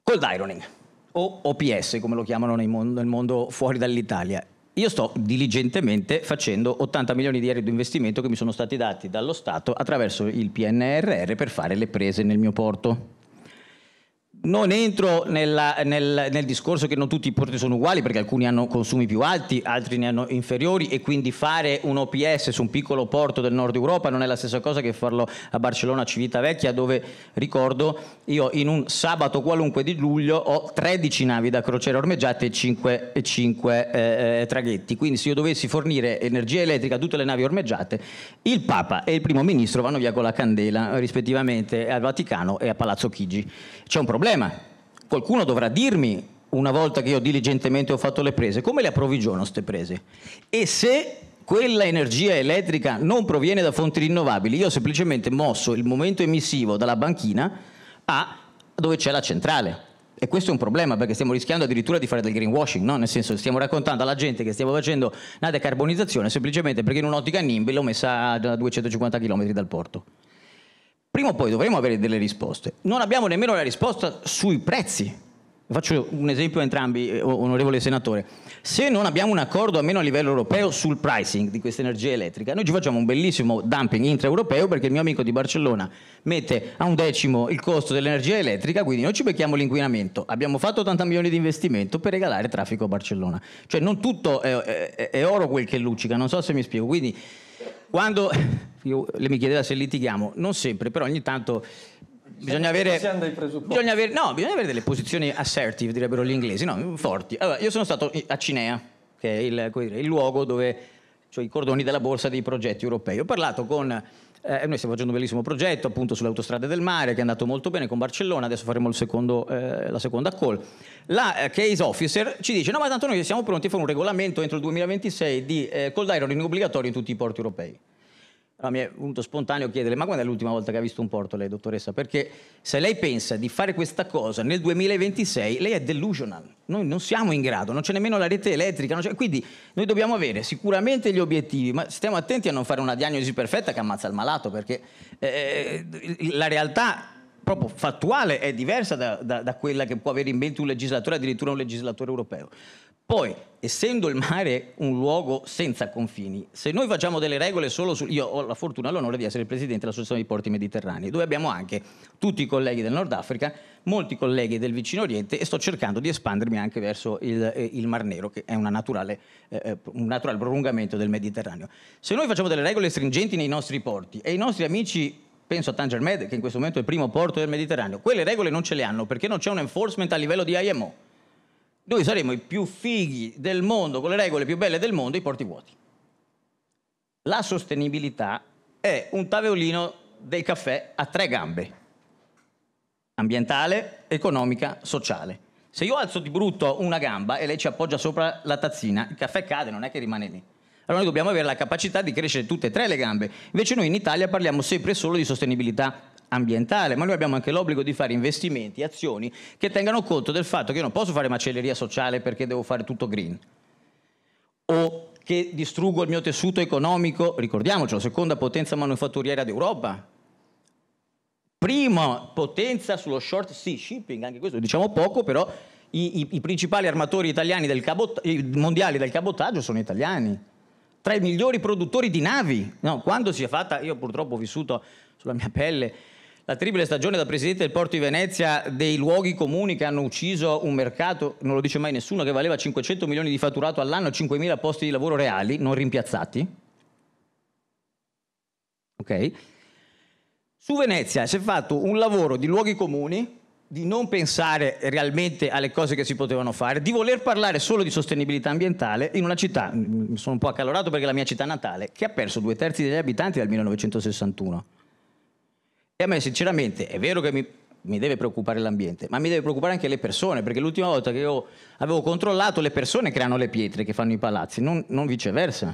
cold ironing o OPS come lo chiamano nel mondo, nel mondo fuori dall'Italia. Io sto diligentemente facendo 80 milioni di euro di investimento che mi sono stati dati dallo Stato attraverso il PNRR per fare le prese nel mio porto. Non entro nella, nel, nel, discorso che non tutti i porti sono uguali perché alcuni hanno consumi più alti, altri ne hanno inferiori e quindi fare un OPS su un piccolo porto del nord Europa non è la stessa cosa che farlo a Barcellona Civitavecchia dove ricordo io in un sabato qualunque di luglio ho 13 navi da crociera ormeggiate e 5, e 5 eh, eh, traghetti. Quindi se io dovessi fornire energia elettrica a tutte le navi ormeggiate, il Papa e il Primo Ministro vanno via con la candela rispettivamente al Vaticano e a Palazzo Chigi. C'è un problema problema. Qualcuno dovrà dirmi, una volta che io diligentemente ho fatto le prese, come le approvvigiono queste prese? E se quella energia elettrica non proviene da fonti rinnovabili, io ho semplicemente mosso il momento emissivo dalla banchina a dove c'è la centrale. E questo è un problema perché stiamo rischiando addirittura di fare del greenwashing, no? nel senso stiamo raccontando alla gente che stiamo facendo una decarbonizzazione semplicemente perché in un'ottica NIMBY l'ho messa a 250 km dal porto. Prima o poi dovremo avere delle risposte. Non abbiamo nemmeno la risposta sui prezzi. Faccio un esempio a entrambi, eh, onorevole senatore. Se non abbiamo un accordo almeno a livello europeo sul pricing di questa energia elettrica, noi ci facciamo un bellissimo dumping intraeuropeo perché il mio amico di Barcellona mette a un decimo il costo dell'energia elettrica, quindi noi ci becchiamo l'inquinamento. Abbiamo fatto 80 milioni di investimento per regalare traffico a Barcellona. Cioè non tutto è, è, è oro quel che luccica, non so se mi spiego. Quindi quando io, lei mi chiedeva se litighiamo, non sempre, però ogni tanto bisogna avere, bisogna avere, no, bisogna avere delle posizioni assertive, direbbero gli inglesi, no, forti. Allora, io sono stato a Cinea, che è il, dire, il luogo dove cioè i cordoni della borsa dei progetti europei. Ho parlato con eh, noi stiamo facendo un bellissimo progetto appunto sulle autostrade del mare che è andato molto bene con Barcellona, adesso faremo secondo, eh, la seconda call. La eh, case officer ci dice no ma tanto noi siamo pronti a fare un regolamento entro il 2026 di eh, cold ironing obbligatorio in tutti i porti europei. Allora, mi è venuto spontaneo chiedere, ma quando è l'ultima volta che ha visto un porto lei, dottoressa? Perché se lei pensa di fare questa cosa nel 2026, lei è delusional. Noi non siamo in grado, non c'è nemmeno la rete elettrica. quindi noi dobbiamo avere sicuramente gli obiettivi, ma stiamo attenti a non fare una diagnosi perfetta che ammazza il malato, perché eh, la realtà proprio fattuale è diversa da, da, da, quella che può avere in mente un legislatore, addirittura un legislatore europeo. Poi, essendo il mare un luogo senza confini, se noi facciamo delle regole solo su... Io ho la fortuna e l'onore di essere il presidente dell'Associazione dei Porti Mediterranei, dove abbiamo anche tutti i colleghi del Nord Africa, molti colleghi del Vicino Oriente e sto cercando di espandermi anche verso il, eh, il Mar Nero, che è naturale, eh, eh, un naturale prolungamento del Mediterraneo. Se noi facciamo delle regole stringenti nei nostri porti e i nostri amici penso a Tanger Med, che in questo momento è il primo porto del Mediterraneo, quelle regole non ce le hanno perché non c'è un enforcement a livello di IMO noi saremo i più fighi del mondo, con le regole più belle del mondo, i porti vuoti. La sostenibilità è un tavolino del caffè a tre gambe. Ambientale, economica, sociale. Se io alzo di brutto una gamba e lei ci appoggia sopra la tazzina, il caffè cade, non è che rimane lì. Allora noi dobbiamo avere la capacità di crescere tutte e tre le gambe. Invece noi in Italia parliamo sempre solo di sostenibilità ambientale, ma noi abbiamo anche l'obbligo di fare investimenti, azioni che tengano conto del fatto che io non posso fare macelleria sociale perché devo fare tutto green. O che distruggo il mio tessuto economico, ricordiamoci, la seconda potenza manufatturiera d'Europa. Prima potenza sullo short sea shipping, anche questo diciamo poco, però i, i, i principali armatori italiani del mondiali del cabotaggio sono italiani tra i migliori produttori di navi. No, quando si è fatta, io purtroppo ho vissuto sulla mia pelle la terribile stagione da presidente del Porto di Venezia dei luoghi comuni che hanno ucciso un mercato, non lo dice mai nessuno, che valeva 500 milioni di fatturato all'anno e 5.000 posti di lavoro reali, non rimpiazzati. Ok? Su Venezia si è fatto un lavoro di luoghi comuni, di non pensare realmente alle cose che si potevano fare, di voler parlare solo di sostenibilità ambientale in una città, mi sono un po' accalorato perché è la mia città natale, che ha perso due terzi degli abitanti dal 1961. E a me sinceramente è vero che mi, mi deve preoccupare l'ambiente, ma mi deve preoccupare anche le persone, perché l'ultima volta che io avevo controllato le persone creano le pietre che fanno i palazzi, non, non viceversa.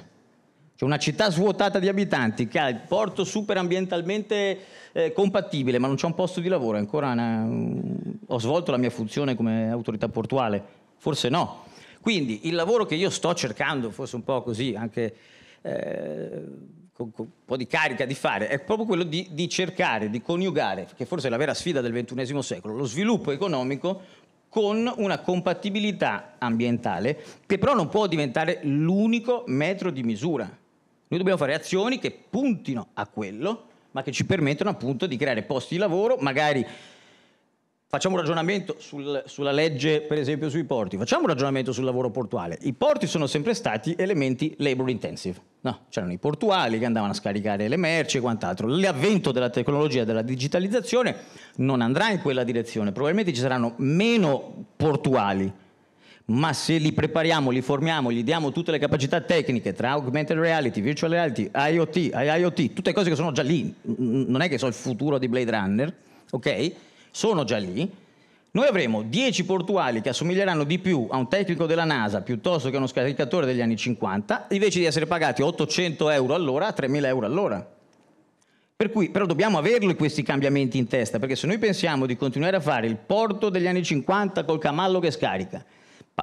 C'è una città svuotata di abitanti che ha il porto super ambientalmente eh, compatibile, ma non c'è un posto di lavoro. Ancora una, ho svolto la mia funzione come autorità portuale? Forse no. Quindi il lavoro che io sto cercando, forse un po' così, anche eh, con, con, un po' di carica di fare, è proprio quello di, di cercare di coniugare, che forse è la vera sfida del XXI secolo, lo sviluppo economico con una compatibilità ambientale che però non può diventare l'unico metro di misura. Noi dobbiamo fare azioni che puntino a quello, ma che ci permettono appunto di creare posti di lavoro, magari Facciamo un ragionamento sul, sulla legge, per esempio, sui porti. Facciamo un ragionamento sul lavoro portuale. I porti sono sempre stati elementi labor intensive. No, c'erano i portuali che andavano a scaricare le merci e quant'altro. L'avvento della tecnologia, della digitalizzazione non andrà in quella direzione. Probabilmente ci saranno meno portuali, ma se li prepariamo, li formiamo, gli diamo tutte le capacità tecniche tra augmented reality, virtual reality, IoT, IoT, tutte cose che sono già lì. Non è che so il futuro di Blade Runner, ok? Sono già lì, noi avremo 10 portuali che assomiglieranno di più a un tecnico della NASA piuttosto che a uno scaricatore degli anni 50, invece di essere pagati 800 euro all'ora a 3.000 euro all'ora. Per cui, però dobbiamo averli questi cambiamenti in testa, perché se noi pensiamo di continuare a fare il porto degli anni 50 col camallo che scarica,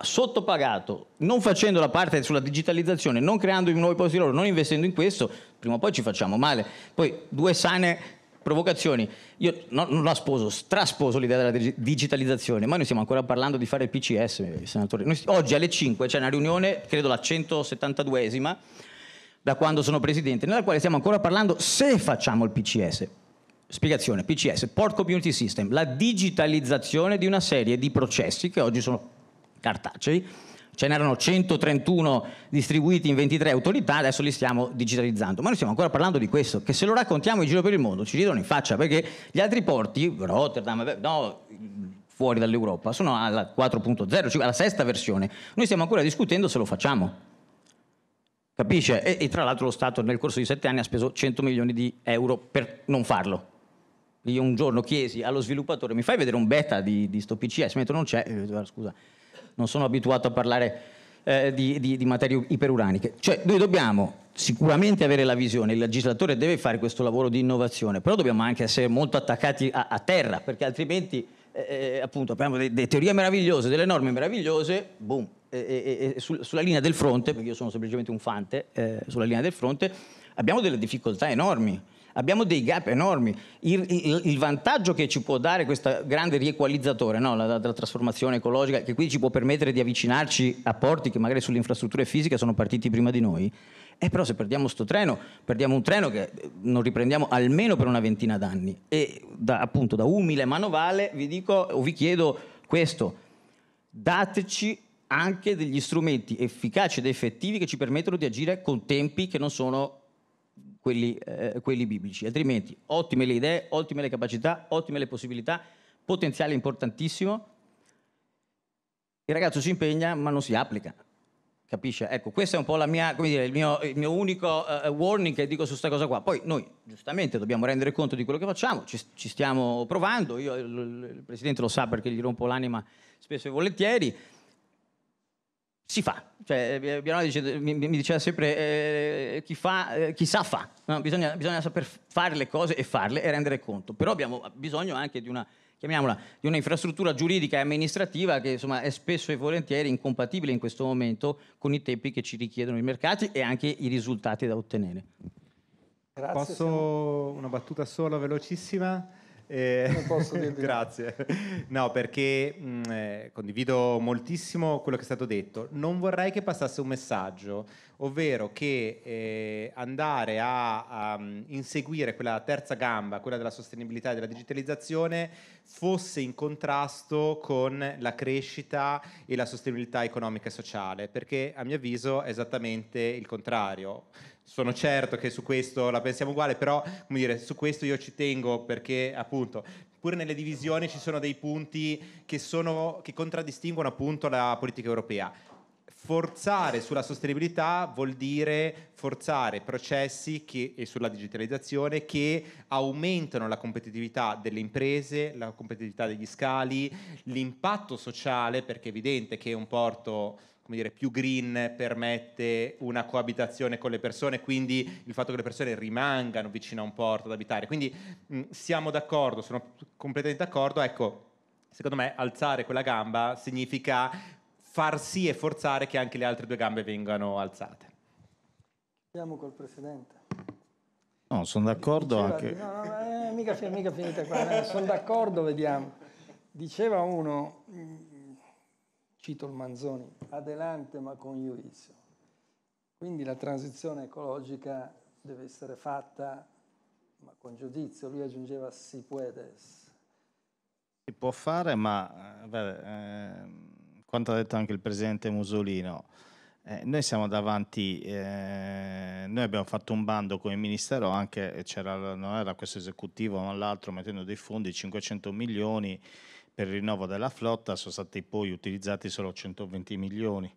sottopagato, non facendo la parte sulla digitalizzazione, non creando nuovi posti di lavoro, non investendo in questo, prima o poi ci facciamo male. Poi due sane provocazioni. Io non, non la sposo, strasposo l'idea della digitalizzazione, ma noi stiamo ancora parlando di fare il PCS, senatore. Noi, oggi alle 5 c'è una riunione, credo la 172esima, da quando sono presidente, nella quale stiamo ancora parlando se facciamo il PCS. Spiegazione, PCS, Port Community System, la digitalizzazione di una serie di processi che oggi sono cartacei, ce n'erano 131 distribuiti in 23 autorità, adesso li stiamo digitalizzando. Ma noi stiamo ancora parlando di questo, che se lo raccontiamo in giro per il mondo ci ridono in faccia, perché gli altri porti, Rotterdam, no, fuori dall'Europa, sono alla 4.0, cioè alla sesta versione. Noi stiamo ancora discutendo se lo facciamo. Capisce? E, e, tra l'altro lo Stato nel corso di sette anni ha speso 100 milioni di euro per non farlo. Io un giorno chiesi allo sviluppatore, mi fai vedere un beta di, di sto PCS? Mi detto non c'è, scusa, non sono abituato a parlare eh, di, di, di, materie iperuraniche. Cioè noi dobbiamo sicuramente avere la visione, il legislatore deve fare questo lavoro di innovazione, però dobbiamo anche essere molto attaccati a, a terra, perché altrimenti eh, eh appunto abbiamo delle teorie meravigliose, delle norme meravigliose, boom, e, e, su, sulla linea del fronte, perché io sono semplicemente un fante, eh, sulla linea del fronte abbiamo delle difficoltà enormi abbiamo dei gap enormi. Il, il, il, vantaggio che ci può dare questo grande riequalizzatore, no? la, la, la, trasformazione ecologica, che quindi ci può permettere di avvicinarci a porti che magari sulle infrastrutture fisiche sono partiti prima di noi, è però se perdiamo questo treno, perdiamo un treno che non riprendiamo almeno per una ventina d'anni. E da, appunto da umile manovale vi dico o vi chiedo questo, dateci anche degli strumenti efficaci ed effettivi che ci permettono di agire con tempi che non sono quelli, eh, quelli biblici. Altrimenti, ottime le idee, ottime le capacità, ottime le possibilità, potenziale importantissimo. Il ragazzo si impegna ma non si applica. Capisce? Ecco, questo è un po' mia, dire, il, mio, il, mio, unico uh, warning che dico su questa cosa qua. Poi noi, giustamente, dobbiamo rendere conto di quello che facciamo, ci, ci stiamo provando, io il, il, Presidente lo sa perché gli rompo l'anima spesso e volentieri, si fa. Cioè, eh, dice, mi, mi, diceva sempre eh, chi, fa, eh, chi sa fa, no? bisogna, bisogna, saper fare le cose e farle e rendere conto. Però abbiamo bisogno anche di una, chiamiamola, di una infrastruttura giuridica e amministrativa che insomma, è spesso e volentieri incompatibile in questo momento con i tempi che ci richiedono i mercati e anche i risultati da ottenere. Grazie, Posso siamo... una battuta solo velocissima? Eh, grazie. No, perché mh, eh, condivido moltissimo quello che è stato detto. Non vorrei che passasse un messaggio, ovvero che eh, andare a, a inseguire quella terza gamba, quella della sostenibilità e della digitalizzazione, fosse in contrasto con la crescita e la sostenibilità economica e sociale, perché a mio avviso è esattamente il contrario sono certo che su questo la pensiamo uguale, però come dire, su questo io ci tengo perché appunto pure nelle divisioni ci sono dei punti che, sono, che contraddistinguono appunto la politica europea. Forzare sulla sostenibilità vuol dire forzare processi che, e sulla digitalizzazione che aumentano la competitività delle imprese, la competitività degli scali, l'impatto sociale, perché è evidente che un porto come dire, più green permette una coabitazione con le persone, quindi il fatto che le persone rimangano vicino a un porto ad abitare. Quindi mh, siamo d'accordo, sono completamente d'accordo. Ecco, secondo me alzare quella gamba significa far sì e forzare che anche le altre due gambe vengano alzate. Andiamo col Presidente. No, sono d'accordo Diceva, anche... No, no, eh, mica, mica finita qua, eh, sono d'accordo, vediamo. Diceva uno cito il Manzoni, adelante ma con giudizio. Quindi la transizione ecologica deve essere fatta ma con giudizio, lui aggiungeva si puede. Si può fare, ma beh, eh, quanto ha detto anche il Presidente Musolino, eh, noi siamo davanti, eh, noi abbiamo fatto un bando come Ministero, anche c'era, non era questo esecutivo ma l'altro, mettendo dei fondi, 500 milioni, per il rinnovo della flotta sono stati poi utilizzati solo 120 milioni,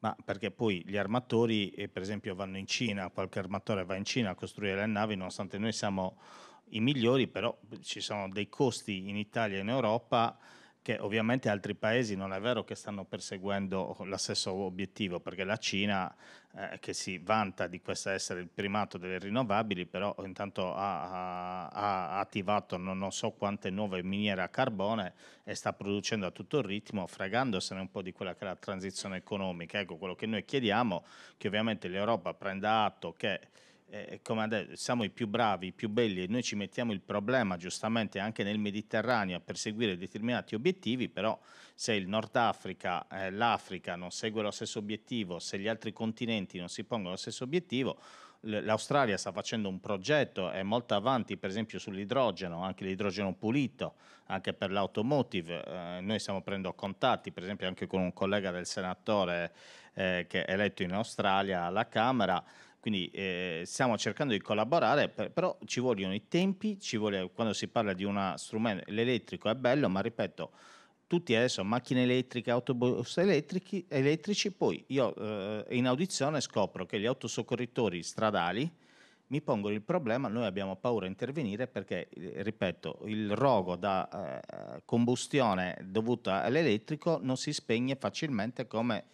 ma perché poi gli armatori, eh, per esempio, vanno in Cina, qualche armatore va in Cina a costruire le navi, nonostante noi siamo i migliori, però ci sono dei costi in Italia e in Europa che ovviamente altri paesi non è vero che stanno perseguendo lo stesso obiettivo, perché la Cina, eh, che si vanta di questo essere il primato delle rinnovabili, però intanto ha, ha, ha attivato non, non, so quante nuove miniere a carbone e sta producendo a tutto il ritmo, fregandosene un po' di quella che è la transizione economica. Ecco, quello che noi chiediamo, che ovviamente l'Europa prenda atto che eh, come detto, siamo i più bravi, i più belli e noi ci mettiamo il problema giustamente anche nel Mediterraneo a perseguire determinati obiettivi, però se il Nord Africa, eh, l'Africa non segue lo stesso obiettivo, se gli altri continenti non si pongono lo stesso obiettivo, l'Australia sta facendo un progetto, è molto avanti per esempio sull'idrogeno, anche l'idrogeno pulito, anche per l'automotive, eh, noi stiamo prendendo contatti per esempio anche con un collega del senatore eh, che è eletto in Australia alla Camera, quindi eh, stiamo cercando di collaborare, per, però ci vogliono i tempi, ci vuole, quando si parla di uno strumento, l'elettrico è bello, ma ripeto, tutti adesso macchine elettriche, autobus elettrici, elettrici poi io eh, in audizione scopro che gli autosoccorritori stradali mi pongono il problema, noi abbiamo paura di intervenire perché, eh, ripeto, il rogo da eh, combustione dovuta all'elettrico non si spegne facilmente come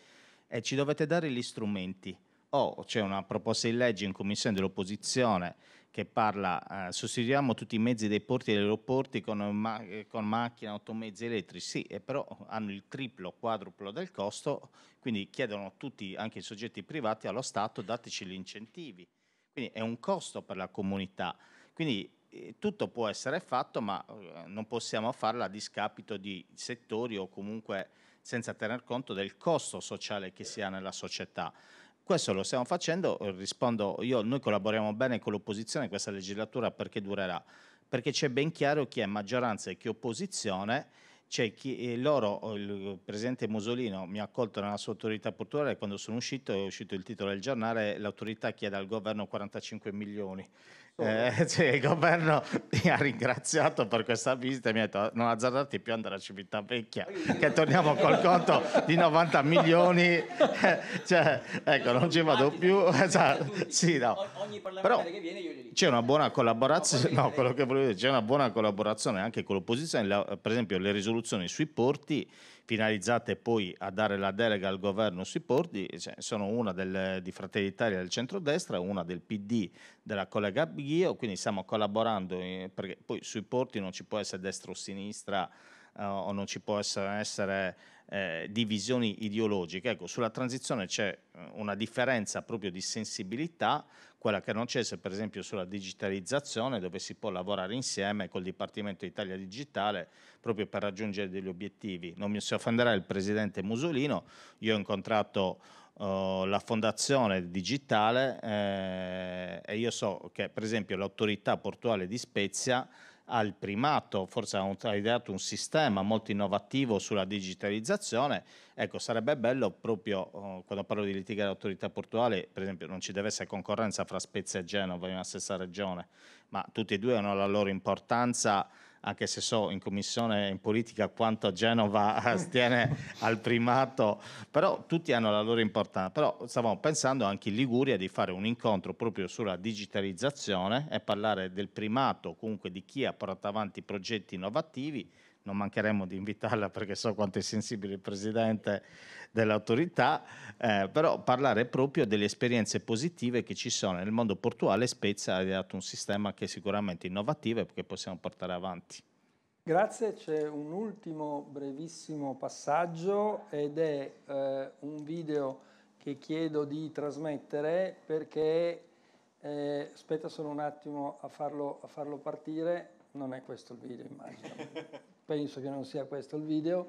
e ci dovete dare gli strumenti o c'è una proposta di legge in commissione dell'opposizione che parla, eh, sostituiamo tutti i mezzi dei porti e degli aeroporti con, ma- con macchine, automezzi elettrici, sì, e però hanno il triplo, quadruplo del costo, quindi chiedono tutti, anche i soggetti privati, allo Stato, dateci gli incentivi. Quindi è un costo per la comunità. Quindi eh, tutto può essere fatto, ma eh, non possiamo farlo a discapito di settori o comunque senza tener conto del costo sociale che si ha nella società. Questo lo stiamo facendo, rispondo io, noi collaboriamo bene con l'opposizione questa legislatura perché durerà, perché c'è ben chiaro chi è maggioranza e chi è opposizione, c'è chi loro, il presidente Musolino mi ha accolto nella sua autorità portuale quando sono uscito, è uscito il titolo del giornale, l'autorità chiede al governo 45 milioni. Eh, cioè, il governo mi ha ringraziato per questa visita e mi ha detto non azzardarti più andare a Civitavecchia che torniamo col conto di 90 milioni cioè, ecco non ci vado più esatto. sì, no. però c'è una buona collaborazione no, quello che volevo dire, c'è una buona collaborazione anche con l'opposizione per esempio le risoluzioni sui porti finalizzate poi a dare la delega al governo sui porti, cioè, sono una del, di Fratelli d'Italia del centrodestra, una del PD della collega Ghio, quindi stiamo collaborando in, perché poi sui porti non ci può essere destra o sinistra eh, o non ci possono essere eh, divisioni ideologiche. Ecco, sulla transizione c'è eh, una differenza proprio di sensibilità Quella che non c'è se per esempio sulla digitalizzazione dove si può lavorare insieme col Dipartimento Italia Digitale proprio per raggiungere degli obiettivi. Non mi si offenderà il Presidente Musolino, io ho incontrato uh, la Fondazione Digitale eh, e io so che per esempio l'autorità portuale di Spezia ha il primato, forse ha ideato un sistema molto innovativo sulla digitalizzazione, ecco sarebbe bello proprio uh, quando parlo di litigare autorità portuale, per esempio non ci deve essere concorrenza fra Spezia e Genova in una stessa regione, ma tutti e due hanno la loro importanza anche se so in commissione in politica quanto Genova stiene al primato, però tutti hanno la loro importanza. Però stavamo pensando anche in Liguria di fare un incontro proprio sulla digitalizzazione e parlare del primato, comunque di chi ha portato avanti progetti innovativi non mancheremo di invitarla perché so quanto è sensibile il Presidente dell'autorità, eh, però parlare proprio delle esperienze positive che ci sono nel mondo portuale. Spezia ha dato un sistema che è sicuramente innovativo e che possiamo portare avanti. Grazie, c'è un ultimo brevissimo passaggio ed è eh, un video che chiedo di trasmettere perché, eh, aspetta solo un attimo a farlo, a farlo partire, non è questo il video immagino. penso che non sia questo il video,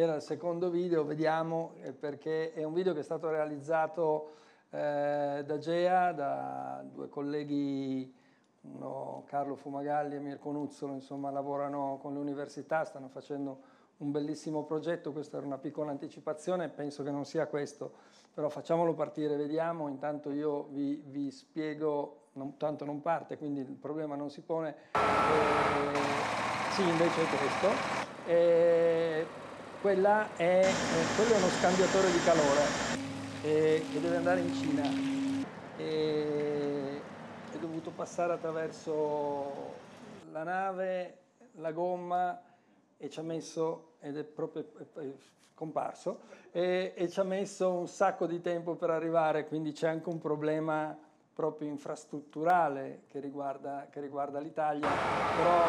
era il secondo video, vediamo eh, perché è un video che è stato realizzato eh, da Gea, da due colleghi, uno Carlo Fumagalli e Mirko Nuzzolo, insomma lavorano con le università, stanno facendo un bellissimo progetto, questa era una piccola anticipazione, penso che non sia questo, però facciamolo partire, vediamo, intanto io vi, vi spiego, non, tanto non parte, quindi il problema non si pone. Eh, sì, invece è questo. E quella è, eh, quello è uno scambiatore di calore eh, che deve andare in Cina. E è dovuto passare attraverso la nave, la gomma e ci ha messo, ed è proprio è scomparso, e, e ci ha messo un sacco di tempo per arrivare, quindi c'è anche un problema proprio infrastrutturale che riguarda, che riguarda l'Italia, però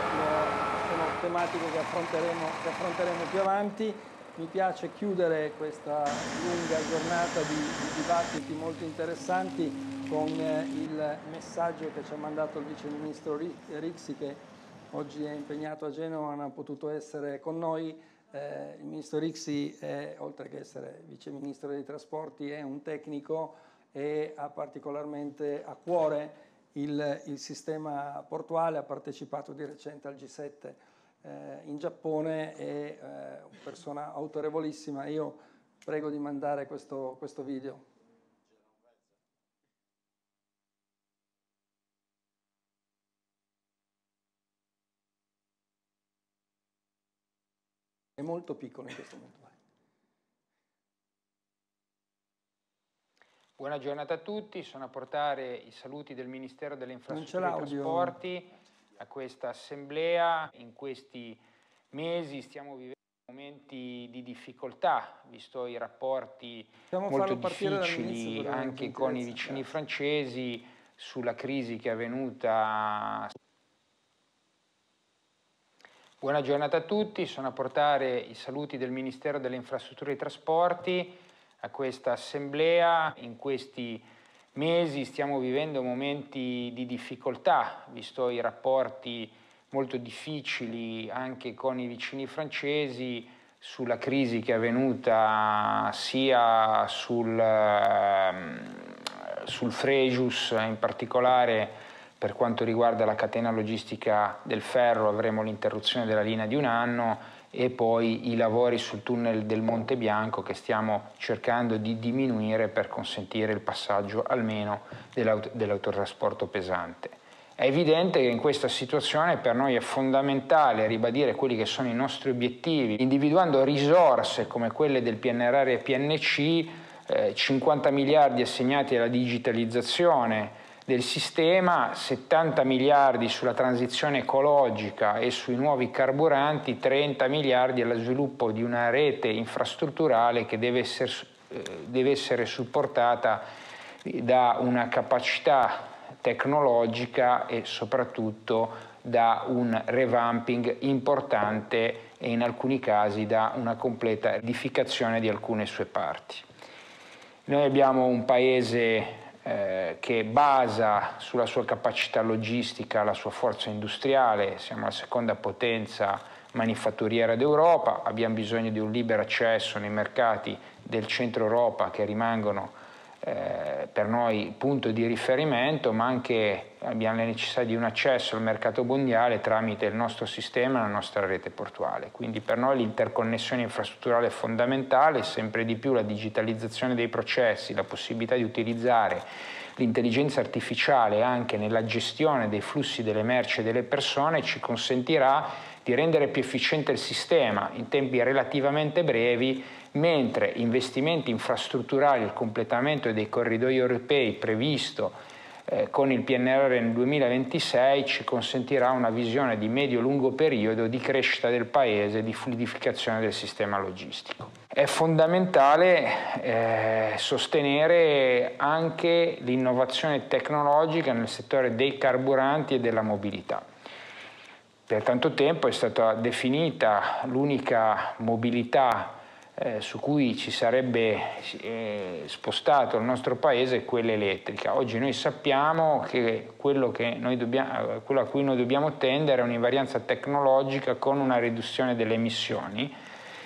sono tematiche che affronteremo, che affronteremo, più avanti. Mi piace chiudere questa lunga giornata di, di dibattiti molto interessanti con eh, il messaggio che ci ha mandato il Vice Ministro Rixi che oggi è impegnato a Genova, non ha potuto essere con noi. Eh, il Ministro Rixi, è, oltre che essere Vice Ministro dei Trasporti, è un tecnico e ha particolarmente a cuore il, il sistema portuale, ha partecipato di recente al G7 eh, in Giappone, è eh, una persona autorevolissima. Io prego di mandare questo, questo video. È molto piccolo in questo momento. Buona giornata a tutti, sono a portare i saluti del Ministero delle Infrastrutture e Trasporti a questa assemblea. In questi mesi stiamo vivendo momenti di difficoltà, visto i rapporti Possiamo molto difficili anche con i vicini francesi sulla crisi che è avvenuta. Buona giornata a tutti, sono a portare i saluti del Ministero delle Infrastrutture e Trasporti a questa assemblea. In questi mesi stiamo vivendo momenti di difficoltà, visto i rapporti molto difficili anche con i vicini francesi sulla crisi che è avvenuta sia sul, ehm, sul Frejus, in particolare per quanto riguarda la catena logistica del ferro avremo l'interruzione della linea di un anno e poi i lavori sul tunnel del Monte Bianco che stiamo cercando di diminuire per consentire il passaggio almeno dell'aut dell'autotrasporto pesante. È evidente che in questa situazione per noi è fondamentale ribadire quelli che sono i nostri obiettivi, individuando risorse come quelle del PNRR e PNC, eh, 50 miliardi assegnati alla digitalizzazione, del sistema, 70 miliardi sulla transizione ecologica e sui nuovi carburanti, 30 miliardi allo sviluppo di una rete infrastrutturale che deve essere, eh, deve essere supportata da una capacità tecnologica e soprattutto da un revamping importante e in alcuni casi da una completa edificazione di alcune sue parti. Noi abbiamo un paese eh, che basa sulla sua capacità logistica la sua forza industriale, siamo la seconda potenza manifatturiera d'Europa, abbiamo bisogno di un libero accesso nei mercati del centro Europa che rimangono eh, per noi punto di riferimento, ma anche abbiamo la necessità di un accesso al mercato mondiale tramite il nostro sistema e la nostra rete portuale. Quindi per noi l'interconnessione infrastrutturale è fondamentale, sempre di più la digitalizzazione dei processi, la possibilità di utilizzare l'intelligenza artificiale anche nella gestione dei flussi delle merci e delle persone ci consentirà di rendere più efficiente il sistema in tempi relativamente brevi mentre investimenti infrastrutturali, il completamento dei corridoi europei previsto eh, con il PNR nel 2026 ci consentirà una visione di medio-lungo periodo di crescita del Paese, di fluidificazione del sistema logistico. È fondamentale eh, sostenere anche l'innovazione tecnologica nel settore dei carburanti e della mobilità. Per tanto tempo è stata definita l'unica mobilità eh, su cui ci sarebbe eh, spostato il nostro paese è quella elettrica. Oggi noi sappiamo che quello, che noi dobbiamo, quello a cui noi dobbiamo tendere è un'invarianza tecnologica con una riduzione delle emissioni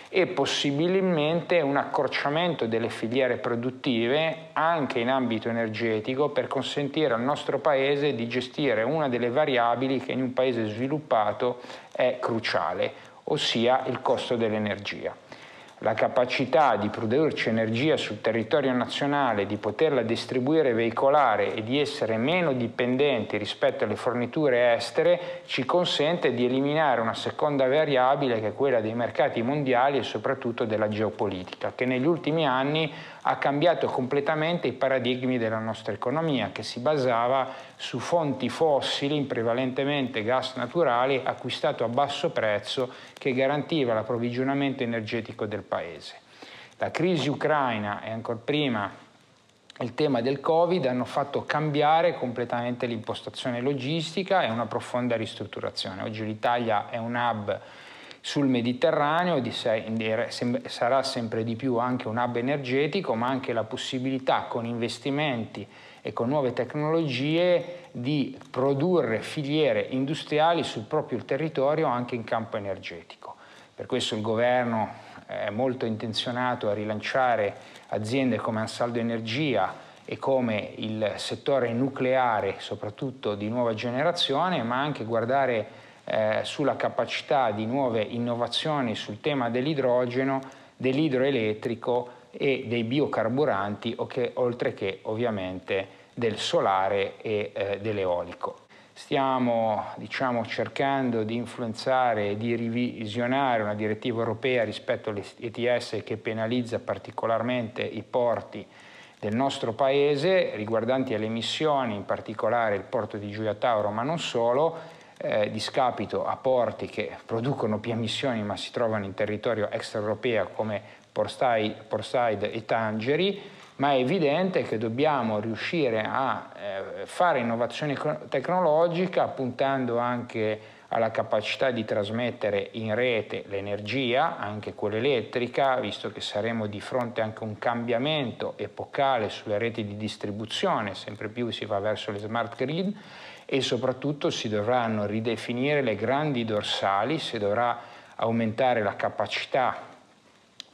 e possibilmente un accorciamento delle filiere produttive anche in ambito energetico per consentire al nostro Paese di gestire una delle variabili che in un Paese sviluppato è cruciale, ossia il costo dell'energia la capacità di produrci energia sul territorio nazionale, di poterla distribuire e veicolare e di essere meno dipendenti rispetto alle forniture estere ci consente di eliminare una seconda variabile che è quella dei mercati mondiali e soprattutto della geopolitica, che negli ultimi anni ha cambiato completamente i paradigmi della nostra economia che si basava su fonti fossili, prevalentemente gas naturale, acquistato a basso prezzo che garantiva l'approvvigionamento energetico del Paese. La crisi ucraina e ancora prima il tema del Covid hanno fatto cambiare completamente l'impostazione logistica e una profonda ristrutturazione. Oggi l'Italia è un hub sul Mediterraneo, sarà sempre di più anche un hub energetico, ma anche la possibilità con investimenti e con nuove tecnologie di produrre filiere industriali sul proprio territorio anche in campo energetico. Per questo il governo è molto intenzionato a rilanciare aziende come Ansaldo Energia e come il settore nucleare, soprattutto di nuova generazione, ma anche guardare eh, sulla capacità di nuove innovazioni sul tema dell'idrogeno, dell'idroelettrico e dei biocarburanti, oltre che ovviamente del solare e eh, dell'eolico. Stiamo diciamo, cercando di influenzare e di revisionare una direttiva europea rispetto all'ETS che penalizza particolarmente i porti del nostro paese riguardanti alle emissioni, in particolare il porto di Giulia Tauro, ma non solo, eh, discapito a porti che producono più emissioni ma si trovano in territorio extraeuropeo come Portside e Tangeri, ma è evidente che dobbiamo riuscire a eh, fare innovazione tecnologica puntando anche alla capacità di trasmettere in rete l'energia, anche quella elettrica, visto che saremo di fronte anche a un cambiamento epocale sulle reti di distribuzione, sempre più si va verso le smart grid, e soprattutto si dovranno ridefinire le grandi dorsali, si dovrà aumentare la capacità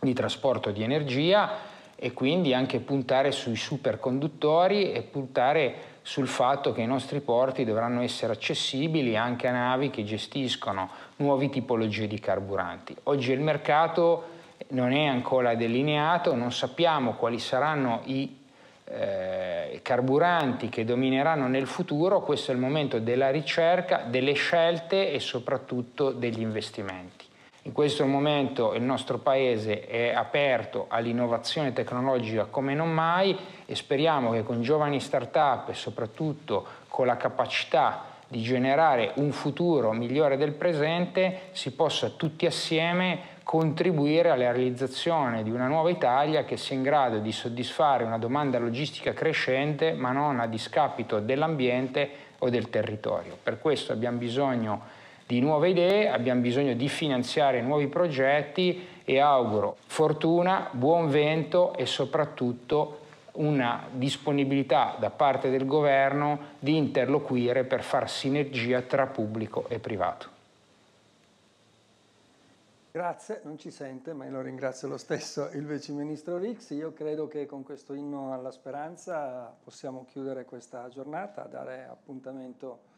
di trasporto di energia e quindi anche puntare sui superconduttori e puntare sul fatto che i nostri porti dovranno essere accessibili anche a navi che gestiscono nuove tipologie di carburanti. Oggi il mercato non è ancora delineato, non sappiamo quali saranno i eh, carburanti che domineranno nel futuro, questo è il momento della ricerca, delle scelte e soprattutto degli investimenti. In questo momento il nostro Paese è aperto all'innovazione tecnologica come non mai e speriamo che con giovani start-up e soprattutto con la capacità di generare un futuro migliore del presente si possa tutti assieme contribuire alla realizzazione di una nuova Italia che sia in grado di soddisfare una domanda logistica crescente ma non a discapito dell'ambiente o del territorio. Per questo abbiamo bisogno di nuove idee, abbiamo bisogno di finanziare nuovi progetti e auguro fortuna, buon vento e soprattutto una disponibilità da parte del governo di interloquire per far sinergia tra pubblico e privato. Grazie, non ci sente, ma io lo ringrazio lo stesso il Vice Ministro Rix. Io credo che con questo inno alla speranza possiamo chiudere questa giornata, dare appuntamento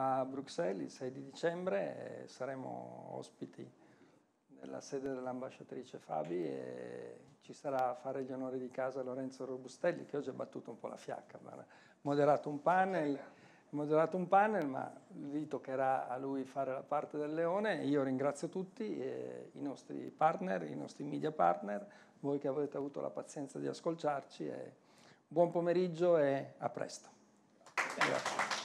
a Bruxelles il 6 di dicembre e saremo ospiti nella sede dell'ambasciatrice Fabi e ci sarà a fare gli onori di casa Lorenzo Robustelli che oggi ha battuto un po' la fiacca, ma ha moderato un panel, moderato un panel ma vi toccherà a lui fare la parte del leone. Io ringrazio tutti, eh, i nostri partner, i nostri media partner, voi che avete avuto la pazienza di ascoltarci buon pomeriggio e a presto. Grazie.